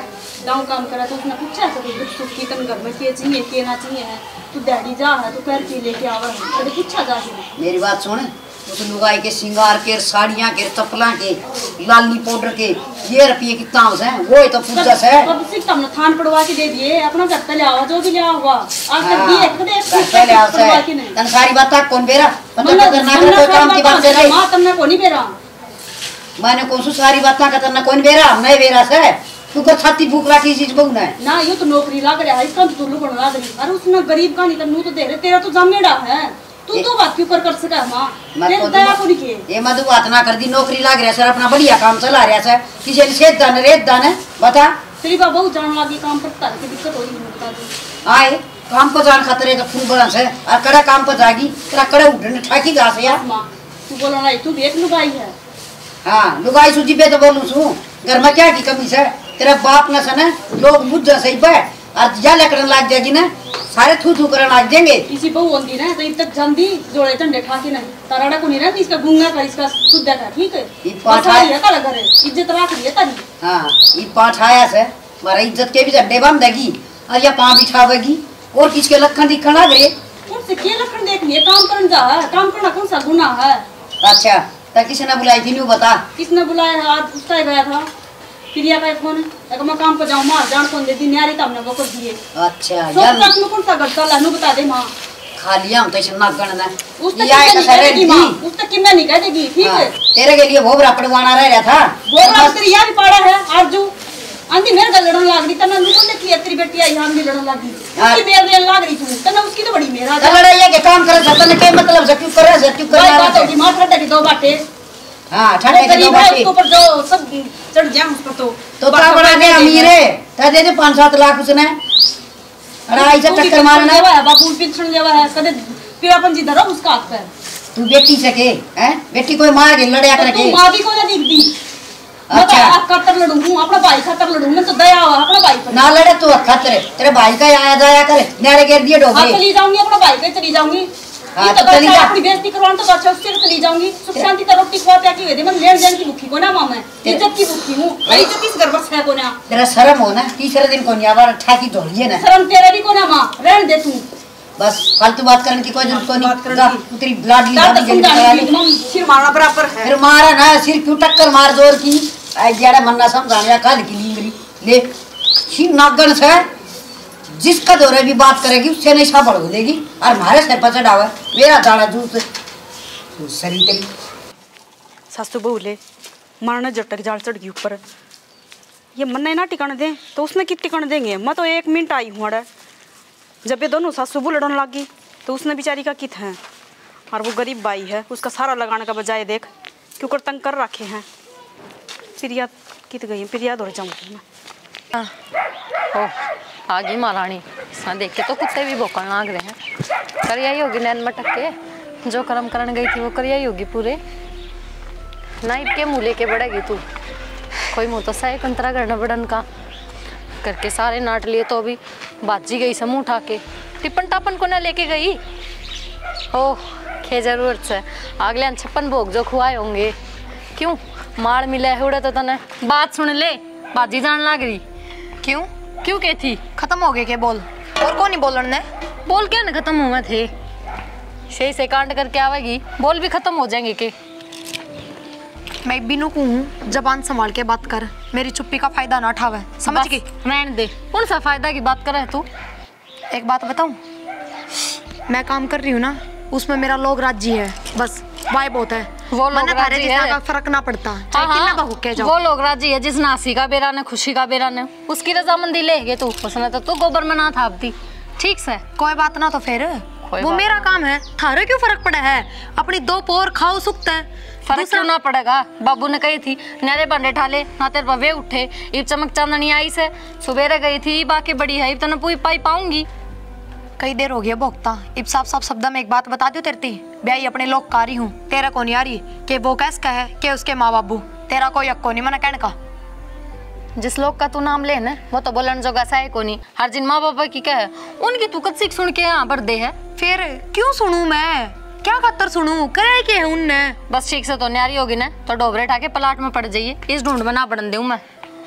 दाऊ काम करा तो उसने पूछा था दुख सुख की तन घर में के चाहिए के ना चाहिए है? तू डैडी जा है तू कर के लेके आवा। है पूछा जा मेरी बात सुन। उस लुगाई के सिंगार के साड़ियाँ के चप्पला के लाली पाउडर के ये रुपये की तामस है वो तो पूजा से। है अब सिर्फ़ हमने थान पड़वा के दे दिए अपना घर पे ले आओ जो भी ले आओ हुआ। आज तक दिए कदे एक घर पे ले आओ से के नहीं। तन सारी बात कौन बेरा? मतलब करना कर कोई काम की बात से नहीं। माँ तुमने को नहीं बेरा। मैंने कौन सी सारी बात का करना कौन बेरा? मैं बेरा से। तू को छाती भूख लाठी चीज़ बहु ना ना ये तो नौकरी लग रहा है इसका तो लुकण लग रही अरे उसने गरीब का नहीं तन्नू तो दे रहे तेरा तो जमेड़ा है। तू तो बात क्यों कर कर सका है माँ मैं तो दया को नहीं ये मधु बात ना कर दी नौकरी लाग रहा सर अपना बढ़िया काम चला रहा सर। किसी ने सेठ दान रेत दान बता। तेरी बाबा वो जान वाली काम करता है कि दिक्कत हो रही है बता दे आए काम को जान खातर है तो फूल बड़ा से और कड़ा काम पर जागी तेरा कड़ा उठने ठाकी गा से यार। माँ तू बोला नहीं तू एक लुगाई है। हाँ लुगाई सूजी पे तो बोलूँ सू घर में क्या की कमी है तेरा बाप न सने लोग बुझ जा सही पे लकड़न लाग जाएगी ना। सारे थू थू करन लाग जाएँगे। किसी बहु होती ना तो इन तक जानती जोड़े झंडे खा के नहीं तराड़ा को नहीं रहती इसका गुंगा का इसका शुद्ध का ठीक है? ये पाठ है। लिया तारा घर है इज़्ज़त रख लिया तारी। हाँ ये पाँच आया से हमारा इज़्ज़त के भी झंडे बाँध देगी और या पाँव बिठावेगी और किसके लखन दिखन लग रहे। उनसे के लखन देख लिए काम करन जा है काम करना कौन सा गुना है? अच्छा तो किसी ने बुलाई थी नहीं बता। किसने बुलाया आज उसका गया था। प्रिया का फ़ोन है? मैं काम पर जाऊँ मार जान कौन दे दी न्यारी तमने वो कर दिए। अच्छा सब यार तक में कौन सा घर चला? नु बता दे माँ। खा लिया हम तो इसे ना गणना उस तक ये आए कितना तो सारे माँ। दी उस तक कितना नहीं कह देगी ठीक हाँ, है? तेरे के लिए भोबरा पड़वाना रह रहा था। रात तेरी याद पाड़ा है आरज़ू। आंधी मेरे गल लड़न लाग रही तना नु कौन देखी तेरी बेटी आई हम भी लड़न लागी हाँ। उसकी बेर बेर लाग रही तू। तना उसकी तो बड़ी मेरा तो लड़ाइया के काम करे जाता ने क्या मतलब से क्यों करे से क्यों भाई बात करे होगी माँ ठंडे की दो बाटे हाँ ठंडे गरीब है उसके ऊपर जो सब चढ़ जाए उस पर तो तो ता बड़ा के अमीर है। ता दे दे पाँच सात लाख उसने। अढ़ाई से टक्कर मारना। है बापू पिछड़ लेवा है कदे पीड़ापन जी धरो उसका हाथ पे तू बेटी सके हैं? बेटी कोई मार के लड़या तो तू माँ भी को ना दिखती। मैं तो अच्छा। अपना भाई खातर लड़ूँगी तो दया हुआ अपना भाई पर। ना लड़े तू खतरे तेरे भाई का आया जाया करे। नारे गिर दिए डोबे चली जाऊँगी अपना भाई पे चली जाऊँगी। हाँ, तो तो चली जा। अपनी बेइज्जती करवाऊं तो अच्छा उससे चली जाऊँगी। सुख शांति का रोटी खवा प्या हुई मैं लेन देन की भूखी को ना माँ इज़्ज़त की भूखी हूँ। और इज़्ज़त किस घर बस है को ना? तेरा शर्म हो ना तीसरे दिन को न्यावार ठाकी धोलिए ना। शर्म तेरे भी को ना माँ रहन दे तू। बस फालतू बात करने की कोई ज़रूरत करने नहीं। तेरी ले। मम सिर मारना बराबर है। फिर मारा ना सिर क्यों टक्कर मार ज़ोर की? मन्ना समझाने कल की लीमरी ले शी नागन से जिसका दौरे भी बात करेगी उससे नहीं साबड़ हो देगी और हमारे सिर पर चढ़ावा मेरा दाड़ा जूस सरी तेरी सासू बहू ले मारना जटक जाल चढ़ गई ऊपर। ये मन नहीं ना टिकाने दें तो उसने कितनी टिकाने देंगे? मैं तो एक मिनट आई हूँ अड़े। जब ये दोनों सासू बहू लड़न लगी तो उसने बेचारी का कित है? और वो गरीब बाई है उसका सारा लगाने का बजाय देख क्यों कर तंग कर रखे हैं? फिर याद कित गई प्रिया दौड़ जाऊँगी मैं। ओ आ गई महारानी हाँ देख तो कुत्ते भी भौंकने लाग रहे हैं कर आई होगी नैन मटक के जो कर्म करन गई थी वो कर आई होगी पूरे नाइब के मुँह लेके बढ़ेगी तू कोई मुँह तो सही कंतरा करना बड़न का करके सारे नाट लिए तो अभी बाजी गई समूह उठा के टिपन टापन को ना लेके गई ओह खे ज़रूरत से अगले छप्पन भोग जो खुआए होंगे क्यों मिले है उड़े तो तने बात सुन ले बाजी जान लाग रही क्यों क्यों के थी? खत्म हो गए के बोल? और कौन नहीं बोलन ने? बोल क्या ना खत्म हुए थे? सही से कांड करके आवेगी। बोल भी खत्म हो जाएँगे के? मैं बिनू को हूँ जबान संभाल के बात कर। मेरी चुप्पी का फ़ायदा ना उठावे। समझ गई? रहने दे। कौन सा फ़ायदा की बात कर रहा है तू? एक बात बताऊँ? मैं काम कर रही हूँ ना उसमें मेरा लोग राज्य है। बस। वाई बहुत है। वो लोग जितना है। फ़र्क ना पड़ता। हाँ, हाँ, जाओ। वो लोग राज़ी है जिस नासी का बेरा ने खुशी का बेरा ने उसकी रजामंदी ले गए तू उसने तो तू गोबर में ना थापती। ठीक से? कोई बात ना तो फिर। वो मेरा काम है। थारे क्यों फ़र्क पड़ा है? अपनी दो पोर खाओ सुखता है फ़र्क क्यों ना पड़ेगा? बाबू ने कही थी नारे बांडे ठाले ना तेरे पवे उठे। इब चमक चांदनी आई से। सुबेरे गई थी बाकी बड़ी है इब तो पूरी पाई पाऊँगी। कई देर हो गया भोगता। इब साफ़ साफ़ शब्द में एक बात बता दो तेरती ब्याई अपने लोग कारी हूँ। तेरा कौन यारी के वो कैस का है? के उसके माँ बाबू तेरा कोई अक्को नहीं मना कहने का? जिस लोग का तू नाम ले ना वो तो बोलन जोगा साय को नहीं हर जिन माँ बाबा की क्या है उनकी तू कद सीख सुन के यहाँ पर दे है? फिर क्यों सुनू मैं? क्या खतर सुनू? करे के है उनने? बस ठीक से तो न्यारी होगी ना तो डोबरे ठाके पलाट में पड़ जाइए। इस ढूंढ में ना पड़न दूँ मैं।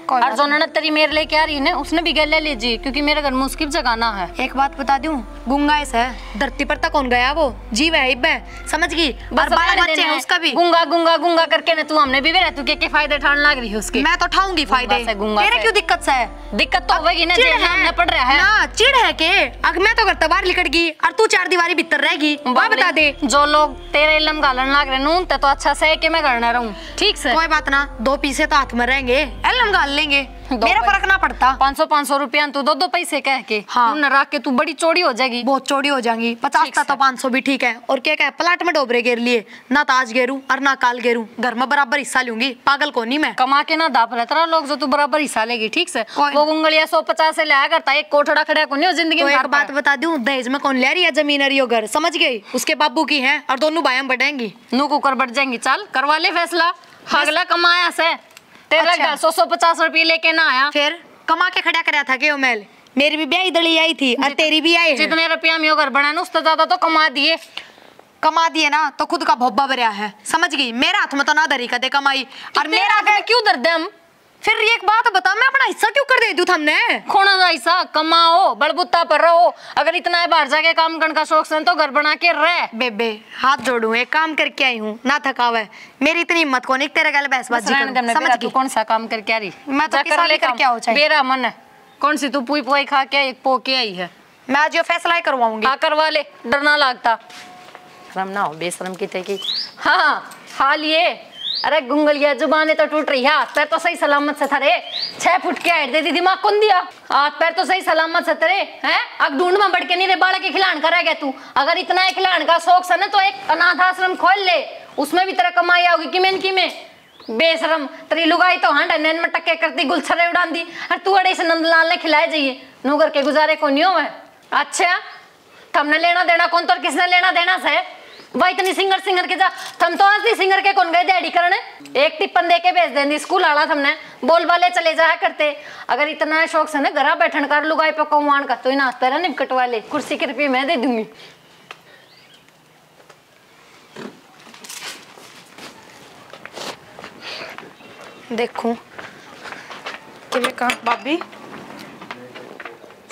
और जो ननद तेरी मेरे लेके आ रही है ना उसने भी गले लीजिए क्योंकि मेरे घर में उसकी जगाना है। एक बात बता दूँ गुंगाइस है। धरती पर तक कौन गया वो? जीव है इब है समझ गई? बच्चे हैं। उसका भी। गुंगा गुंगा गुंगा करके ना तू हमने भी रह तू के, फ़ायदे ठान लाग रही है उसके? मैं तो उठाऊँगी फ़ायदे। गुंगा तेरे क्यों दिक्कत से? है दिक्कत तो होगी ना जेल पड़ रहा है। ना चिड़ है के? अगर मैं तो घर तबार लिकट गई और तू चार दीवारी भीतर रहेगी वह बता दे। जो लोग तेरे इलम गालन लाग रहे नून ते तो अच्छा से है कि मैं करना रहूँ। ठीक से? कोई बात ना दो पीसे तो हाथ में रहेंगे। एलम गाल लेंगे। मेरा फ़र्क ना पड़ता। पाँच सौ पाँच सौ रुपया तू दो दो पैसे कह के। हाँ। रख के तू बड़ी चोरी हो जाएगी। बहुत चोरी हो जाएँगी। पचास का तो पाँच सौ भी ठीक है। और क्या क्या प्लाट में डोबरे घेर लिए। ना ताज घेरू और ना काल घेरू। घर में बराबर हिस्सा लूँगी। पागल को नहीं मैं? कमा के ना दाप रहता लोग जो तू बराबर हिस्सा लेगी ठीक से वो उंगलियाँ सौ पचास से लाया करता। एक कोठड़ा खड़ा को नहीं ज़िंदगी तो में एक बात बता दू दहेज में कौन ले रही है ज़मीन और घर? समझ गई? उसके बाबू की है और दोनों हम बढ़ेंगी। नू कुकर बढ़ जाएँगी। चल करवा ले फैसला। अगला कमाया से। तेरा अच्छा। सौ सौ पचास रुपये लेके ना आया। फिर कमा के खड़ा कराया था के ओ मैल मेरी भी ब्याह दड़ी आई थी और तेरी भी आई जितने रुपया में घर बना ना उससे ज़्यादा तो कमा दिए। कमा दिए ना तो खुद का भोबा भरिया है। समझ गई? मेरे हाथ में तो ना धरी कदे दे कमाई। और मेरा मेरा क्यों दर्द हम? फिर एक बात बता मैं अपना हिस्सा क्यों कर दे दूँ हमने खोना ऐसा कमाओ बड़बुत्ता पर रहो। अगर इतना है बाहर जाके काम करने का शौक से तो घर बना के रह। बेबे हाथ जोड़ू एक काम करके आई हूँ ना थकावे। मेरी इतनी हिम्मत को नहीं तेरे गल दे, समझ तू गई? कौन सा काम करके आ रही? मैं तो किसान ले करके काम। आओ चाहे। मेरा मन है। कौन सी तू पुई पुई खा के एक पो के आई है? मैं आज यो फैसला ही करवाऊँगी। हाँ करवा ले डरना लगता। शर्म ना हो बेशरम की थे की हाँ हाल ये। अरे गुंगलिया जुबाने तो टूट रही है, हाथ पैर तो सही सलामत से थरे छह फुट के हाइट दे दी दिमाग कौन दिया? हाथ पैर तो सही सलामत से तेरे हैं? अब ढूंढ में बढ़ के नहीं रे बाड़ा के खिलान करेगा तू। अगर इतना है खिलान का शौक से ना तो एक अनाथ आश्रम खोल ले। उसमें भी तेरा कमाई आओगी कि में की में? बेशरम, तेरी लुगाई तो हांडा, नैन में टक्के करती, गुलछरे उड़ान दी और तू अड़े से नंदलाल ने खिलाए जाइए। नौकर के गुजारे को नहीं हो अच्छा तुमने लेना देना कौन तो किसने लेना देना से? वह इतनी सिंगर सिंगर के जा तुम तो असली सिंगर के कौन गए डैडी करने एक टिप्पन दे के भेज देंदी, स्कूल आला तुमने बोल वाले चले जाया करते। अगर इतना शौक से ना घर बैठन कर लुगाई पे का तो ना तेरा निपकट वाले कुर्सी के रुपये मैं दे दूँगी। देखूँ। कि मैं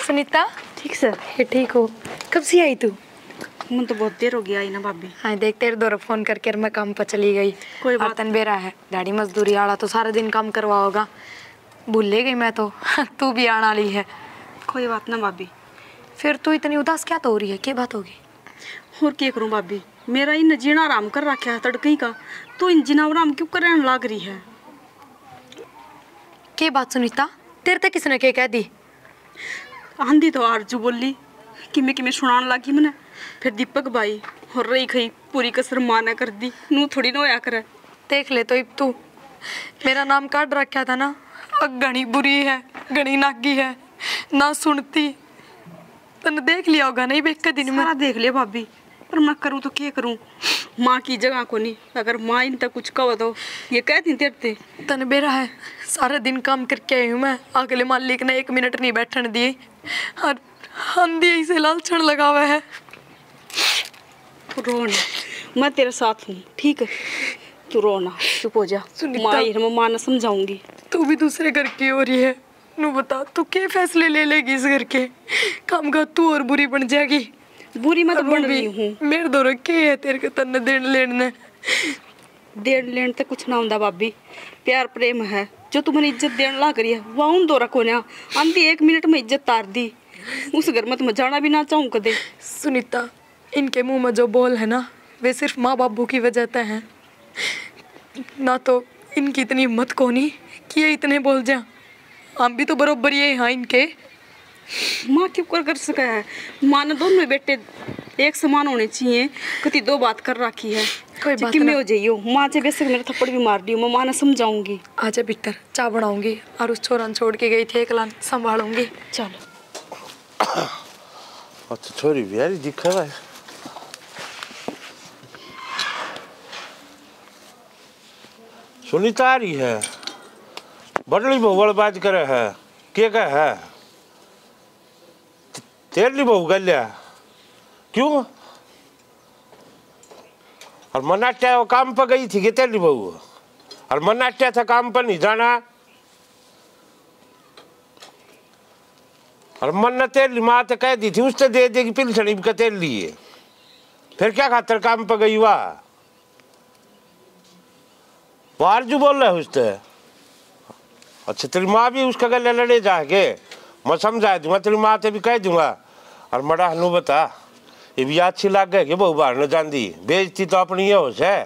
सुनीता? ठीक से ये ठीक हो। कब से आई तू? मन तो बहुत देर हो गया आई ना भाभी। हाँ देख तेरे दौरा फ़ोन करके मैं काम पर चली गई। कोई बात बेरा है गाड़ी मजदूरी आड़ा तो सारा दिन काम करवा होगा। भूल गई मैं तो तू भी आने वाली है। कोई बात ना भाभी। फिर तू इतनी उदास क्या तो हो रही है? क्या बात होगी? और क्या करूँ भाभी? मेरा इन जीना आराम कर रखा है तड़कई का। तो इन जीना आराम क्यों करने लाग रही है? क्या बात सुनीता? तेरे तक किसने क्या कह दी? आंधी तो आरज़ू बोली। मैं सुनान लगी मैंने। फिर दीपक भाई और रही खई पूरी कसर माना कर दी नू थोड़ी ना होया करे। देख ले तो इब तू मेरा नाम काट रखा था ना। अब घनी बुरी है घनी नागी है ना सुनती। तने देख लिया होगा नहीं बेक दिन में। देख लिया भाभी पर मैं करूँ तो क्या करूँ? माँ की जगह को नहीं अगर माँ इन तक कुछ कहो तो ये कहती तेरते तने बेरा है सारा दिन काम करके आई हूँ मैं। अगले मालिक ने एक मिनट नहीं बैठने दिए। और आंधी से लालचन लगा हुआ है। रो मैं तेरे साथ हूँ ठीक है? तू रो ना चुप हो जा। माँ मैं ने समझाऊँगी। तू भी दूसरे घर की हो रही है। नू बता तू क्या फैसले ले लेगी इस घर के? काम का तू और बुरी बन जाएगी। बुरी मैं तो बन रही हूँ। मेरे दो रखे है तेरे को तन्ने देन लेने। देन लेन ते कुछ ना होंदा भाभी। प्यार प्रेम है। जो तू मैंने इज़्ज़त देने ला करी है वह उन दो रखो ना आंधी एक मिनट में इज़्ज़त तार दी। उस घर में तो मैं जाना भी ना चाहूँ कदे। सुनीता इनके मुँह में जो बोल है ना वे सिर्फ़ माँ बाबू की वजह से हैं। ना तो इनकी इतनी हिम्मत को नहीं कि ये इतने बोल जा हम भी तो बरोबर ये हाँ इनके। माँ क्यों कर कर सका है? माँ ने दोनों बेटे एक समान होने चाहिए। कति दो बात कर रखी है। कोई बात कि मैं ना। हो? जाइयो माँ से बेशक मेरा थप्पड़ भी मार दियो मैं माँ ने समझाऊँगी। आजा भीतर चाय बनाऊँगी और उस छोरा छोड़ के गई थी एकला संभालूँगी। चलो। अच्छा छोरी बिहारी दिखा है सुनीता आ रही है बड़ली बहू बड़बाज करे है के का है तेरली बहू गल्या क्यों और मनाट्या काम पर गई थी कि तेरली बहू और मनाट्या था काम पर नहीं जाना और मन ने तेल माँ तो कह दी थी उसने दे देगी, पिल पिलसनी का तेल लिए फिर क्या खातर काम पर गई वाह वो आरज़ू बोल रहा है उससे। अच्छा तेरी माँ भी उसका गले लड़े जाके मैं समझा दूँगा तेरी माँ से भी कह दूँगा। और मरा हनु बता, ये भी अच्छी लग गए कि बहु बाहर न जाती बेजती तो अपनी है उसे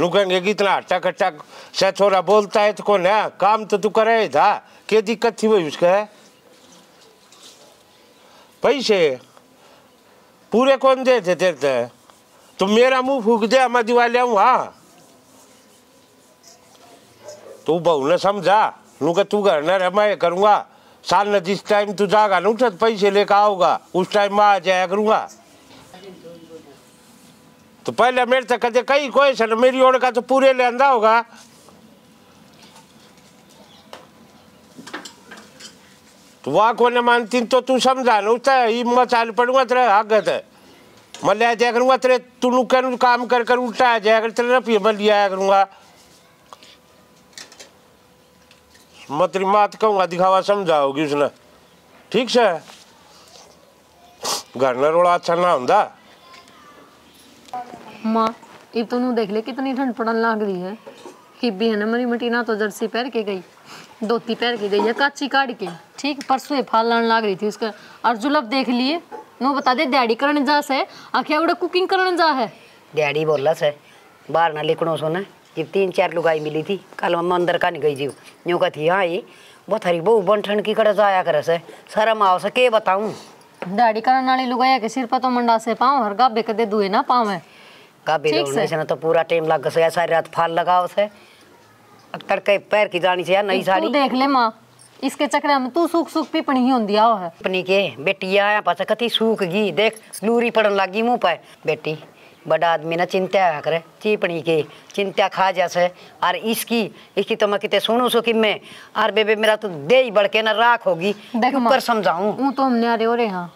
नु कहेंगे कि इतना हट्टा कट्टा से छोरा बोलता है तो कौन है? काम तो तू करे था। क्या दिक्कत थी वही उसका? पैसे। पूरे कौन दे थे तेरे ते तो मेरा मुँह फूक दे, मैं दिवाली आऊँ हाँ? तू बहू ने समझा? नु का तू घर न मैं करूँगा। साल में जिस टाइम तू जागा ना उठत पैसे लेकर आओगा। उस टाइम मैं आ जाया करूँगा। तो पहले मेरे तक कदे कई सर मेरी ओर का तो पूरे ले आंदा होगा। तो वहाँ को मानती तो तू समझा ना उसका हिम्मत चाल पड़ूँगा तेरे आगत है मैं ले जाया करूँगा तेरे तू नु काम कर कर, उल्टा आ जाया कर तेरे मैं लिया आया करूँगा मैं तेरी मात कहूँगा दिखावा समझाओगी उसने ठीक से घर न रोड़ा अच्छा ना होंदा माँ ये देख ले कितनी ठंड पड़न लग रही है? हिब्बी है ना मरी मटी ना तो जर्सी पहन के गई. धोती पहन के गई है काची काट के। ठीक परसों फाल लाने लग रही थी उसका। और जुलब देख लिए। नो बता दे डैडी करने जा से? आखिया उड़ा कुकिंग करने जा है? डैडी बोला से बाहर ना लिखणो सो ना जब तीन चार लुगाई मिली थी कल मैं अंदर का नहीं गई जीव। यूँ का थी हाँ ये बहुत हरी बहु बंठन की कड़े जाया करे से। शर्म आओ से के बताऊँ? डैडी करने वाली लुगाया के सिर पर तो मंडा से पाँव हर गाबे कदे दुए ना पाँव। है। से? ना तो पूरा टाइम लग गया सारी रात फाल लगाओ से। तड़के पैर की जानी से यार नई साड़ी। देख ले माँ इसके चक्कर में तू सूख सूख पिपणी ही होंदी आओ है अपनी के बेटी आया पास कति सूख गई। देख लूरी पड़न लगी मुँह पे बेटी बड़ा आदमी ना चिंता करे। चीपड़ी के चिंता खा जैसे और इसकी इसकी तो मैं कितने सुनू सो कि मैं। और बेबे मेरा तो दे ही बढ़ के ना राख होगी। ऊपर समझाऊं? हूँ तो हमने अरे हो। रहे हाँ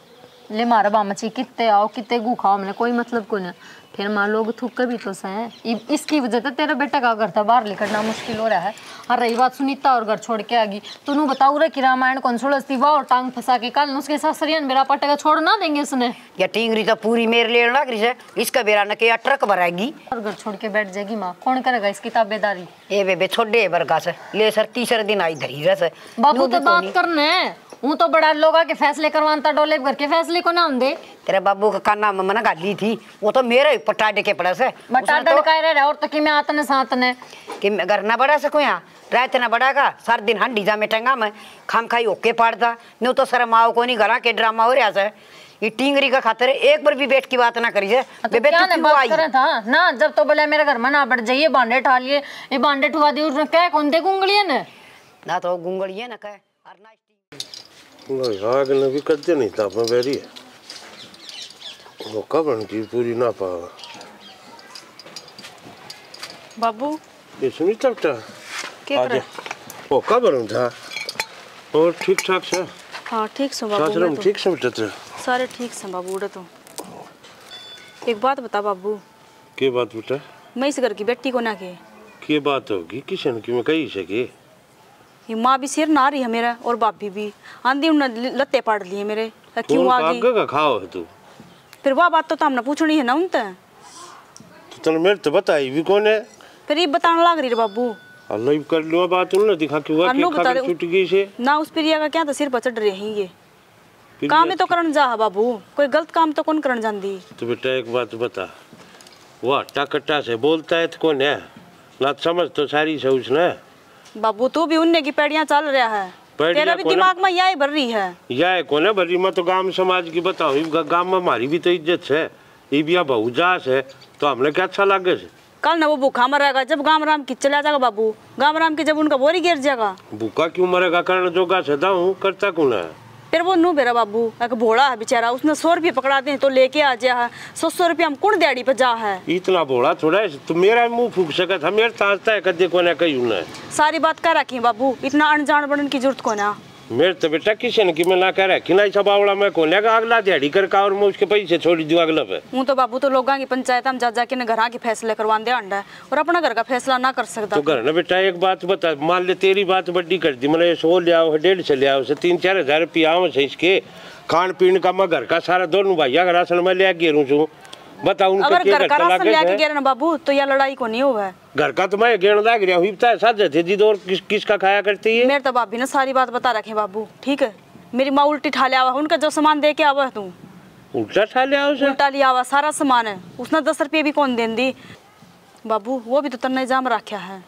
ले मारा बामा ची कितने आओ कितने गु खाओ हमने कोई मतलब को नहीं। फिर मान लोग थूक भी तो सह इसकी वजह से तेरा बेटा का घर था बाहर निकलना मुश्किल हो रहा है। और रही बात सुनीता और घर छोड़ के आ गई। तूने बताऊ रे कि रामायण कौन सुलझती वाह और टांग फंसा के कल उसके साथ सरियन मेरा पटेगा छोड़ ना देंगे उसने। या टिंगरी तो पूरी मेरे लिए लग रही है। इसका बेरा न के ट्रक भराएगी और घर छोड़ के बैठ जाएगी माँ। कौन करेगा इसकी ताबेदारी? ए बेबे छोड़े बरगा से। ले सर तीसरे दिन आई धरी रह बाबू तो बात करना। है हूँ तो बड़ा लोग आके फैसले करवाता डोले घर के फैसले को ना हम दे। तेरे बाबू का काना मना गाली थी। वो तो मेरे ही पटाडे के पड़ा से। बटा उसने तो- डड़काए रह और तो कि मैं आतने सातने कि मैं घर ना बढ़ा सकूँ यहाँ? रात ना बढ़ागा सार दिन हंडी जा में मैं। खाम खाई ओके पाड़ता नहीं तो सर माओ को नहीं घरा के ड्रामा हो रहा से। ये टिंगरी का खातर एक बार भी बैठ की बात ना करी से। तो बेबे क्या तू ने क्यों बात आई? करे था? ना जब तो बोले मेरे घर में ना बढ़ जाइए बांडे ठा लिए ये बांडे ठुआ दिए उसने क्या कौन दे गुंगलिए ने? ना तो गुंगड़ी है ना कहे और ना। आग न भी करते नहीं था मैं बेरी है। वो कब की पूरी ना पावा बाबू? ये सुनी तब था क्या आज। वो कब था। और ठीक ठाक से हाँ ठीक से बाबू मैं तो- ठीक समझते थे सारे ठीक से बाबू उड़े तो। एक बात बता बाबू। के बात बेटा? मैं इस घर की बेटी को ना के के बात होगी? किशन की मैं कही सके ये माँ भी सिर ना रही है मेरा और बापी भी आंधी उन्होंने लत्ते पाड़ लिए मेरे। क्यों आ गई का खाओ है तू? फिर वह बात तो हमने पूछनी है ना उनते तो? तने मेरे तो बताई भी कौन है? फिर ये बताने लग रही है बाबू। अल्लाह कर लो बात उन्होंने दिखा कि हुआ कि छूट गई से। ना उस प्रिया का क्या तो सिर पर चढ़ रहे हैं ये? काम ही तो करन जा है बाबू। कोई गलत काम तो कौन करन जाती तो बेटा एक बात बता। वो हट्टा कट्टा से बोलता है तो कौन है? ना समझ तो सारी से उसने बाबू तू भी उनने की पेड़ियाँ चल रहा है। तेरा भी दिमाग में यही भर रही है। या है कौन है रही मैं तो गाँव समाज की बताओ ई गाँव में हमारी भी तो इज़्ज़त है। ये भी अब जास है तो हमने क्या अच्छा लागे से? कल ना वो भूखा मरेगा जब गाँव राम की चला जाएगा बाबू गाँव राम की जब उनका बोरी गिर जाएगा। भूखा क्यों मरेगा? कारण जोगा सदा हूँ करता कौन है? फिर वो नू मेरा बाबू एक भोला है बेचारा उसने सौ रुपये पकड़ा दे तो लेके आ जा। है सौ सौ रुपया हम कौन दिहाड़ी पे जा है? इतना भोड़ा थोड़ा है तो मेरा मुँह फूक सकता था मेरे ताजता है कदे को ना कहीं सारी बात कर रखी बाबू इतना अनजान बनने की ज़रूरत को ना मेरे तो बेटा किसी ने कि मैं ना कह रहा कि नहीं सब आवड़ा मैं कौन? लेगा अगला दिहाड़ी कर का और मैं उसके पैसे छोड़ दूँ अगला पे। हूँ तो बाबू तो लोग की पंचायत हम जा जाके न घर के फैसले करवा दे अंडा और अपना घर का फैसला ना कर सकता तो घर ना बेटा एक बात बता मान ले तेरी बात बड्डी कर दी मैंने सौ ले आओ डेढ़ से ले आओ तीन चार हज़ार रुपया आव से इसके। खान पीन का मैं घर का सारा दोनों का राशन मैं ले गेरू छू। बता उनके अगर घर का राशन लेके है? ना बाबू तो यह लड़ाई को नहीं हुआ घर का तो मैं गेण लाग रहा हूँ साझे थे जी और किस किसका खाया करती है? मेरे तो भाभी ने सारी बात बता रखे बाबू ठीक है? मेरी माँ उल्टी ठा लिया उनका जो सामान दे के आवा है तू। उल्टा ठा ले आओ से उल्टा लिया हुआ सारा सामान है। उसने दस रुपये भी कौन देन दी बाबू वो भी तो तन्ने जाम रखा है।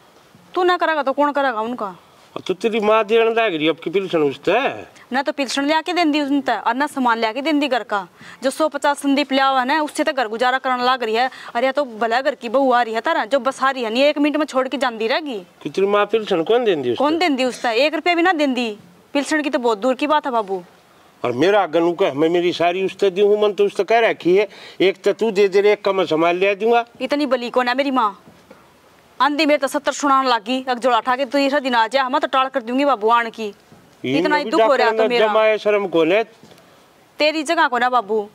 तू ना करेगा तो कौन करेगा उनका? तो तेरी माँ देने लग रही अब की पिलसन उसते? ना तो पिलसन लिया के देंदी उनते और ना सामान लिया के देंदी घर का। जो सौ पचास संदीप लिया हुआ है उससे तो घर गुजारा करने लग रही है। अरे या तो भला घर की बहू आ रही है तारा जो बस आ रही है नहीं एक मिनट में छोड़ के जाती रहेगी। कि तेरी माँ पिलसन कौन देंदी उसते? कौन देंदी उसका एक रुपया भी ना देंदी। पिलसन की तो बहुत दूर की बात है बाबू। और मेरा गनू का मैं मेरी सारी उसते दी हूँ मन तो उसते कह रखी है एक तो तू दे दे एक का मैं संभाल लिया दूँगा। इतनी बली कौन है मेरी माँ? आंधी मेरे तो सत्तर सुनाने लगी। अग जोड़ा उठा के तो तीसरा दिन आ जा मैं तो टाल कर दूँगी बाबू आन की। इतना ही दुख हो रहा तो मेरा। शर्म को तेरी जगह को ना बाबू।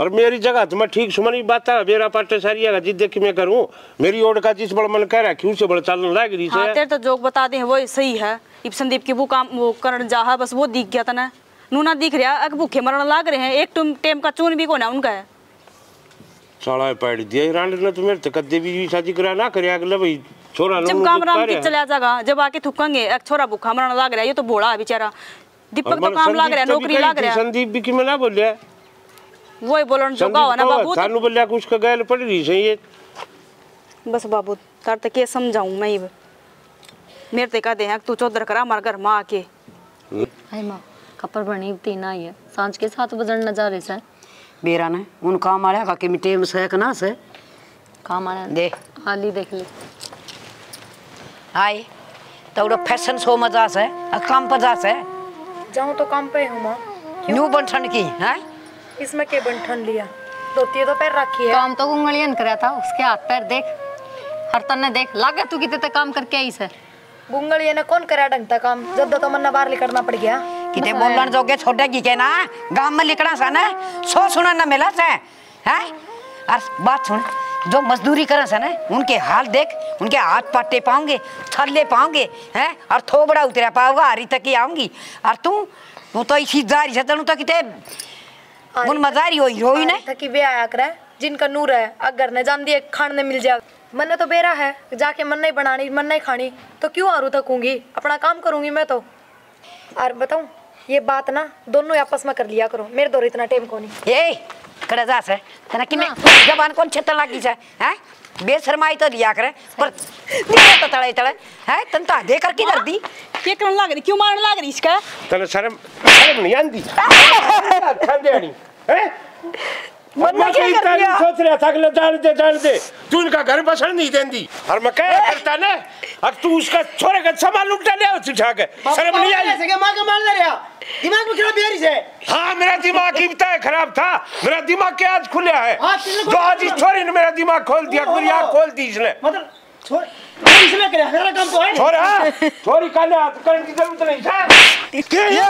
और मेरी जगह तो मैं ठीक सुमनी बात है मेरा पाटे सारी है जिद देखी मैं करूँ। मेरी ओर का जिस बड़ा मन कह रहा है उससे बड़ा चलन लग रही हाँ तेरे तो जोक बता दे वो सही है। इब संदीप की वो काम वो करन जा है बस वो दिख गया था ना। नूना दिख रहा अग भूखे मरण लाग रहे हैं। एक टुम टेम का चून भी कोना उनका है। साला पैड़ दिया रांड ने तो मेरे तो कद्दे भी शादी करा ना करे अगले भाई छोरा जब लोग काम राम की चला जाएगा जब आके थुकेंगे एक छोरा भूखा मरण लाग रहा है ये तो बोला है बेचारा। दीपक तो काम लाग रहा है नौकरी लाग रहा है। संदीप भी कि मैं ना बोलिया वही बोलन जोगा हो ना बाबू थानू बोलिया कुछ का गैल पड़ रही सही है। बस बाबू तार तक ये समझाऊं मैं इब मेरे ते हैं कि तू चौधर करा हमारे घर माँ आके। हाय माँ कपड़ बनी तीन आई है। साँझ के सात बजन नजारे से बेरा ने? उन काम आया का कि टेम से ना से? काम आया दे। हाली देख ले। आए तो फ़ैशन शो मज़ा से आ काम पजा से जाऊँ तो काम पे हूँ माँ। न्यू बंठन की है? इसमें के बंठन लिया? धोती तो पैर रखी है। काम तो उंगलियन करा था उसके हाथ पैर देख। हर तन्ने देख लागे तू कितने काम करके आई से गुंगल ये ने कौन करा ढंग था काम? जब तो मन्ना बाहर निकलना पड़ गया। किते बोलन जोगे छोड़ेगी के ना? गाँव में लिखना सा ना? सो सुना ना मिला से। है? और बात सुन जो मजदूरी करे से ना उनके हाल देख उनके हाथ पाटे पाओगे थल्ले पाओगे हैं? और थोबड़ा उतरा पाओगा हरी तक ही आऊँगी। और तू तू तो इसी जारी से तो किते उन मजारी होई रोई ने? था कि वे आया करे जिनका नूर है अगर न जान दिए खाने मिल जाए। मन्ने तो बेरा है जाके मन नहीं बनानी मन नहीं खानी तो क्यों आरू थकूँगी अपना काम करूँगी मैं तो। और बताऊँ ये बात ना दोनों आपस में कर लिया करो। मेरे दौर इतना टाइम को नहीं ए करे जा से। तना कि मैं जबान कौन छेतन लागी से हैं? बेशरमाई तो लिया करे पर दिया तो तड़े तड़े हैं? तन तो दे कर की दी के करने लाग रही? क्यों मारने लाग रही इसका? तने शर्म शर्म नहीं आंदी। खंडेनी हैं? मन्ना मैं क्या तो इस कर तरह दिया? सोच रहा था कि ले जान दे जान दे तू इनका घर बसन नहीं देंदी और मैं क्या करता ना अब तू उसका छोरे का सामान लुटा ले उठा के शर्म नहीं आई ऐसे के माँ का माल ले रहा दिमाग में खराब बेरी से हाँ मेरा दिमाग ही बताए खराब था मेरा दिमाग के आज खुला है हाँ, जो? आज इस छोरे ने मेरा दिमाग खोल दिया मेरी आँख खोल दी इसने मतलब छोड़ इसमें करे हमारा काम तो है नहीं। छोरा छोरी काले हाथ करने की ज़रूरत नहीं है क्या ये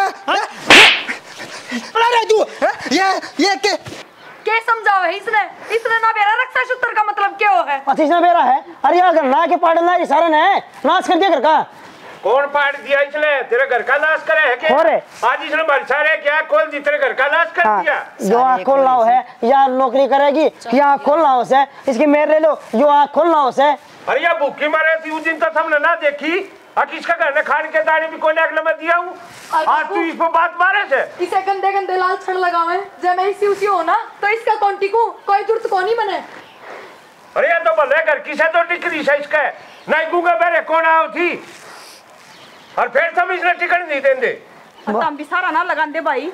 तू हैं? ये ये के के समझाओ है इसने इसने ना बेरा रक्षा सूत्र का मतलब क्या है अतिशय बेरा है? अरे यार घर ना के पाड़ना ये सारे ने। नाश कर दिया घर का। कौन पाड़ दिया इसने? तेरे घर का नाश करे है क्या? हो। रे। आज इसने बरसा रे क्या खोल दी तेरे घर का नाश कर हाँ, दिया। जो आँख खोल हो है या नौकरी करेगी या आँख खोलना हो से इसकी मेर ले लो जो आँख खोलना हो से अरे ये भूखी मारे थी उस दिन तो हमने ना देखी। और किसका घर ने खान के दाने भी कोने अगले में दिया हूँ। आज तू इस पर बात मारे से। इसे गंदे गंदे लाल छड़ लगावे जब मैं इसी उसी हो ना तो इसका कौन टिकू? कोई जुर्त कौन ही बने? अरे ये तो भले घर किसे तो टिकरी से इसका नहीं गूँगा मेरे कौन आओ थी? और फिर तुम इसने टिकट नहीं देंगे हम भी सारा ना लगा दे भाई।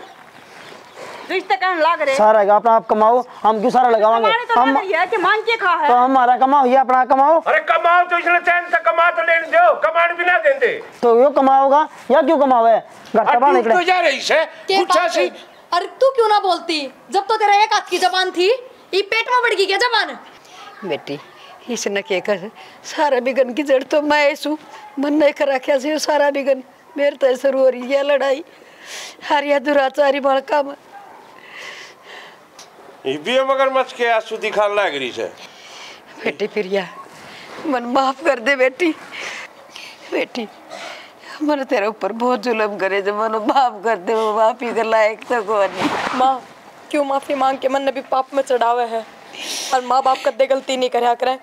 लग सारा का अपना आप कमाओ हम क्यों सारा लगावांगे? तो हम लग रही है कि मांग के खा है। तो हमारा कमाओ ये अपना कमाओ। अरे कमाओ तो इसने चैन से कमा तो लेने दो कमान भी ना देंगे। तो यो कमाओगा या क्यों कमावे घर का बाहर निकले। तो जा रही से के पूछा है? अरे तू क्यों ना बोलती? जब तो तेरा एक हाथ की जबान थी ये पेट में बढ़ गई क्या जबान? बेटी इसने के कर सारा बिगन की जड़ तो मैं ऐसू मन नहीं करा क्या सारा बिगन। मेरे तो ऐसा हो रही है लड़ाई। हरिया दुराचारी बड़ काम। ये मगरमच्छ के आँसू दिखा लग रही से बेटी प्रिया मन माफ़ कर दे बेटी बेटी मन तेरे ऊपर बहुत जुलम करे जो मन माफ़ कर दे वो माफ़ी के लायक तो कौन नहीं माँ क्यों माफ़ी मांग के मन ने भी पाप में चढ़ावे है और माँ बाप कदे गलती नहीं करया करे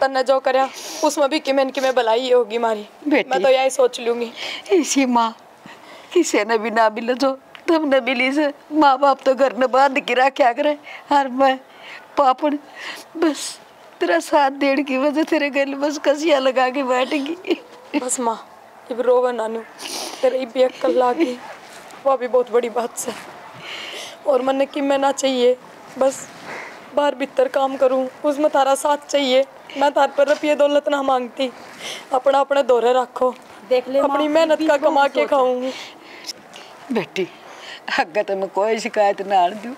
तन्ने जो करया उसमें भी किमेन किमें भलाई होगी मारी मैं तो यही सोच लूँगी इसी माँ किसी ने भी ना मिले तो मिली से माँ बाप तो घर ने बाँध के रखा करे और मैं पापड़ बस तेरा साथ देने की वजह तेरे गले बस कसिया लगा के बैठ गई। बस माँ इब रोवा नानू तेरे इब भी अक्कल लागी वो भी बहुत बड़ी बात से। और मन की मैं ना चाहिए बस बाहर भीतर काम करूँ उसमें तारा साथ चाहिए मैं तार पर रुपये दौलत ना मांगती। अपना अपने दौरे रखो। देख ले अपनी मेहनत का कमा के खाऊँगी। बेटी अग्गा तो मैं कोई शिकायत ना आन दूँ।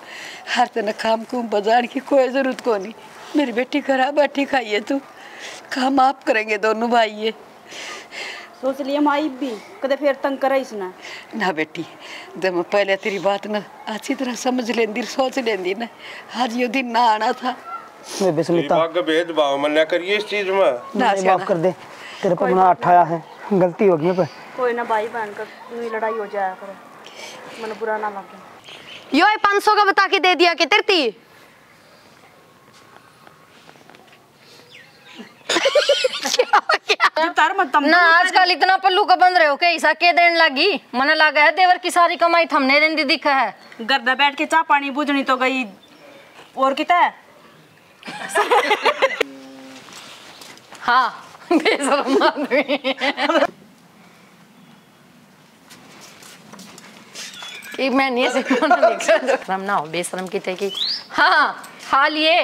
हर तेने काम कुम बाज़ार की कोई ज़रूरत को नहीं मेरी बेटी घर बैठी खाइए तू। काम आप करेंगे दोनों भाई ये। सोच लिया माई भी कदे फिर तंग करे इसने ना। बेटी जब मैं पहले तेरी बात ना अच्छी तरह समझ लेंदी सोच लेंदी ना। आज ये दिन ना आना था। मैं तेरी का भेदभाव मन ना करिए इस चीज़ में। ना माफ़ कर दे। तेरे को मना अठाया है। गलती हो गई पर। कोई ना भाई बहन का लड़ाई हो जाया करे। मन बुरा ना लगे। यो पाँच सौ का बता के दे दिया कि तेरती? ना आजकल इतना पल्लू का बन रहे हो के ऐसा के देने लगी? मन लगा है देवर की सारी कमाई थमने दिन दी दिखा है। में बैठ के चाह पानी बुझनी तो गई। और किता है? हाँ बेशरम आदमी मैं नहीं लिख शर्म ना हो, बेशरम की थे कि हाँ हाल ये।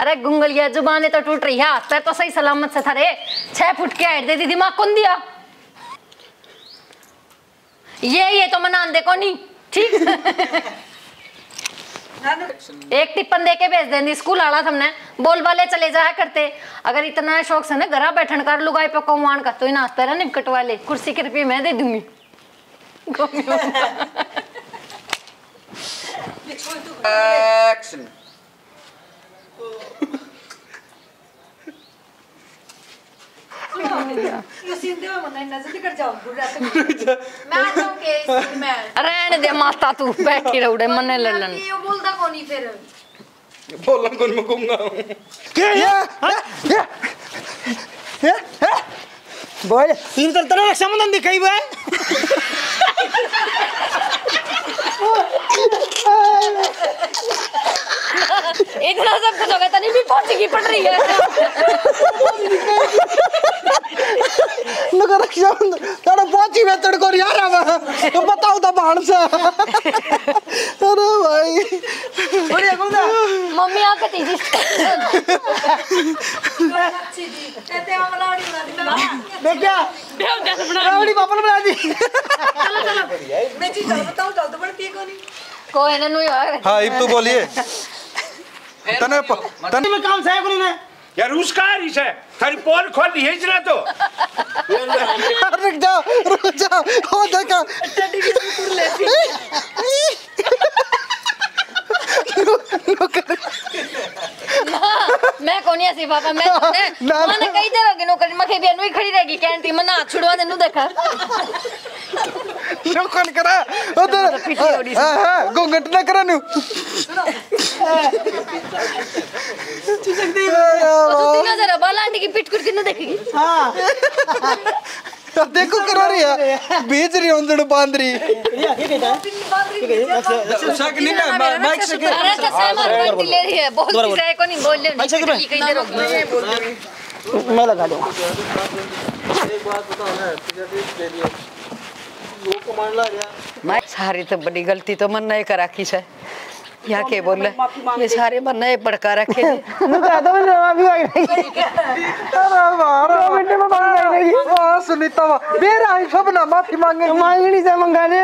अरे गुंगलिया जुबाने तो टूट रही है, हाथ तो सही सलामत से था रे। छह फुट के हाइट दे दी दिमाग कौन दिया? ये ये तो मना देखो नहीं ठीक? एक टिप्पण दे के भेज देंगी स्कूल आला हमने बोल वाले चले जाया करते। अगर इतना शौक से ना घर बैठन कर लुगाई पे कौन का तो ही नाश्ता है निपकट वाले कुर्सी के रुपये मैं दे दूँगी। एक्शन रहने दे माता तू बैठी रहुड़े मने ले लन। बोलता कोनी फिर? बोलन कौन मैं कहूँगा बोल। तीन तर तरह संबंध दिखाई हुआ है। इतना सब कुछ हो गया तनी भी पहुंचेगी पड़ रही है। नगर रक्षा तड़ा पहुँची मैं तड़ को यार अब तो बताओ तो बाण से। अरे भाई। बढ़िया कौन था मम्मी आके तीजी देख क्या रावड़ी पापा ने बना दी। कोई ना नुई यार हाँ इब तू बोलिए। तने तने में काम से कोनी ने यार उसका रिस है थारी पोल खोल दी है इतना तो। रुक जाओ रुक जाओ। ओ देखा। मैं कौन ऐसी पापा मैं तो ने ना, मैंने कई तरह की नौकरी मखे भी अनुई खड़ी रहेगी कैंटीन में ना छुड़वा देनु देखा नौकन करा? उधर हाँ हाँ गोंगट ना करा नु। तो तीन जरा बालांडी की पिट कुट किने देखेगी देखो करा रही है। बीज रही उंदड़ बाँध रही ये क्या है? शक नहीं ना माइक से अरे तो बंटी ले रही है बहुत किसी को नहीं बोल ले अच्छा, कितना? कई देर मैं लगा दूँगा मैं सारी तो बड़ी गलती तो मन नहीं करा की से यहाँ के बोले ये सारे मरना ये भड़का रखे सुनीता वाह। मेरा ही सब ना माफ़ी मांगे मांगनी से मंगाने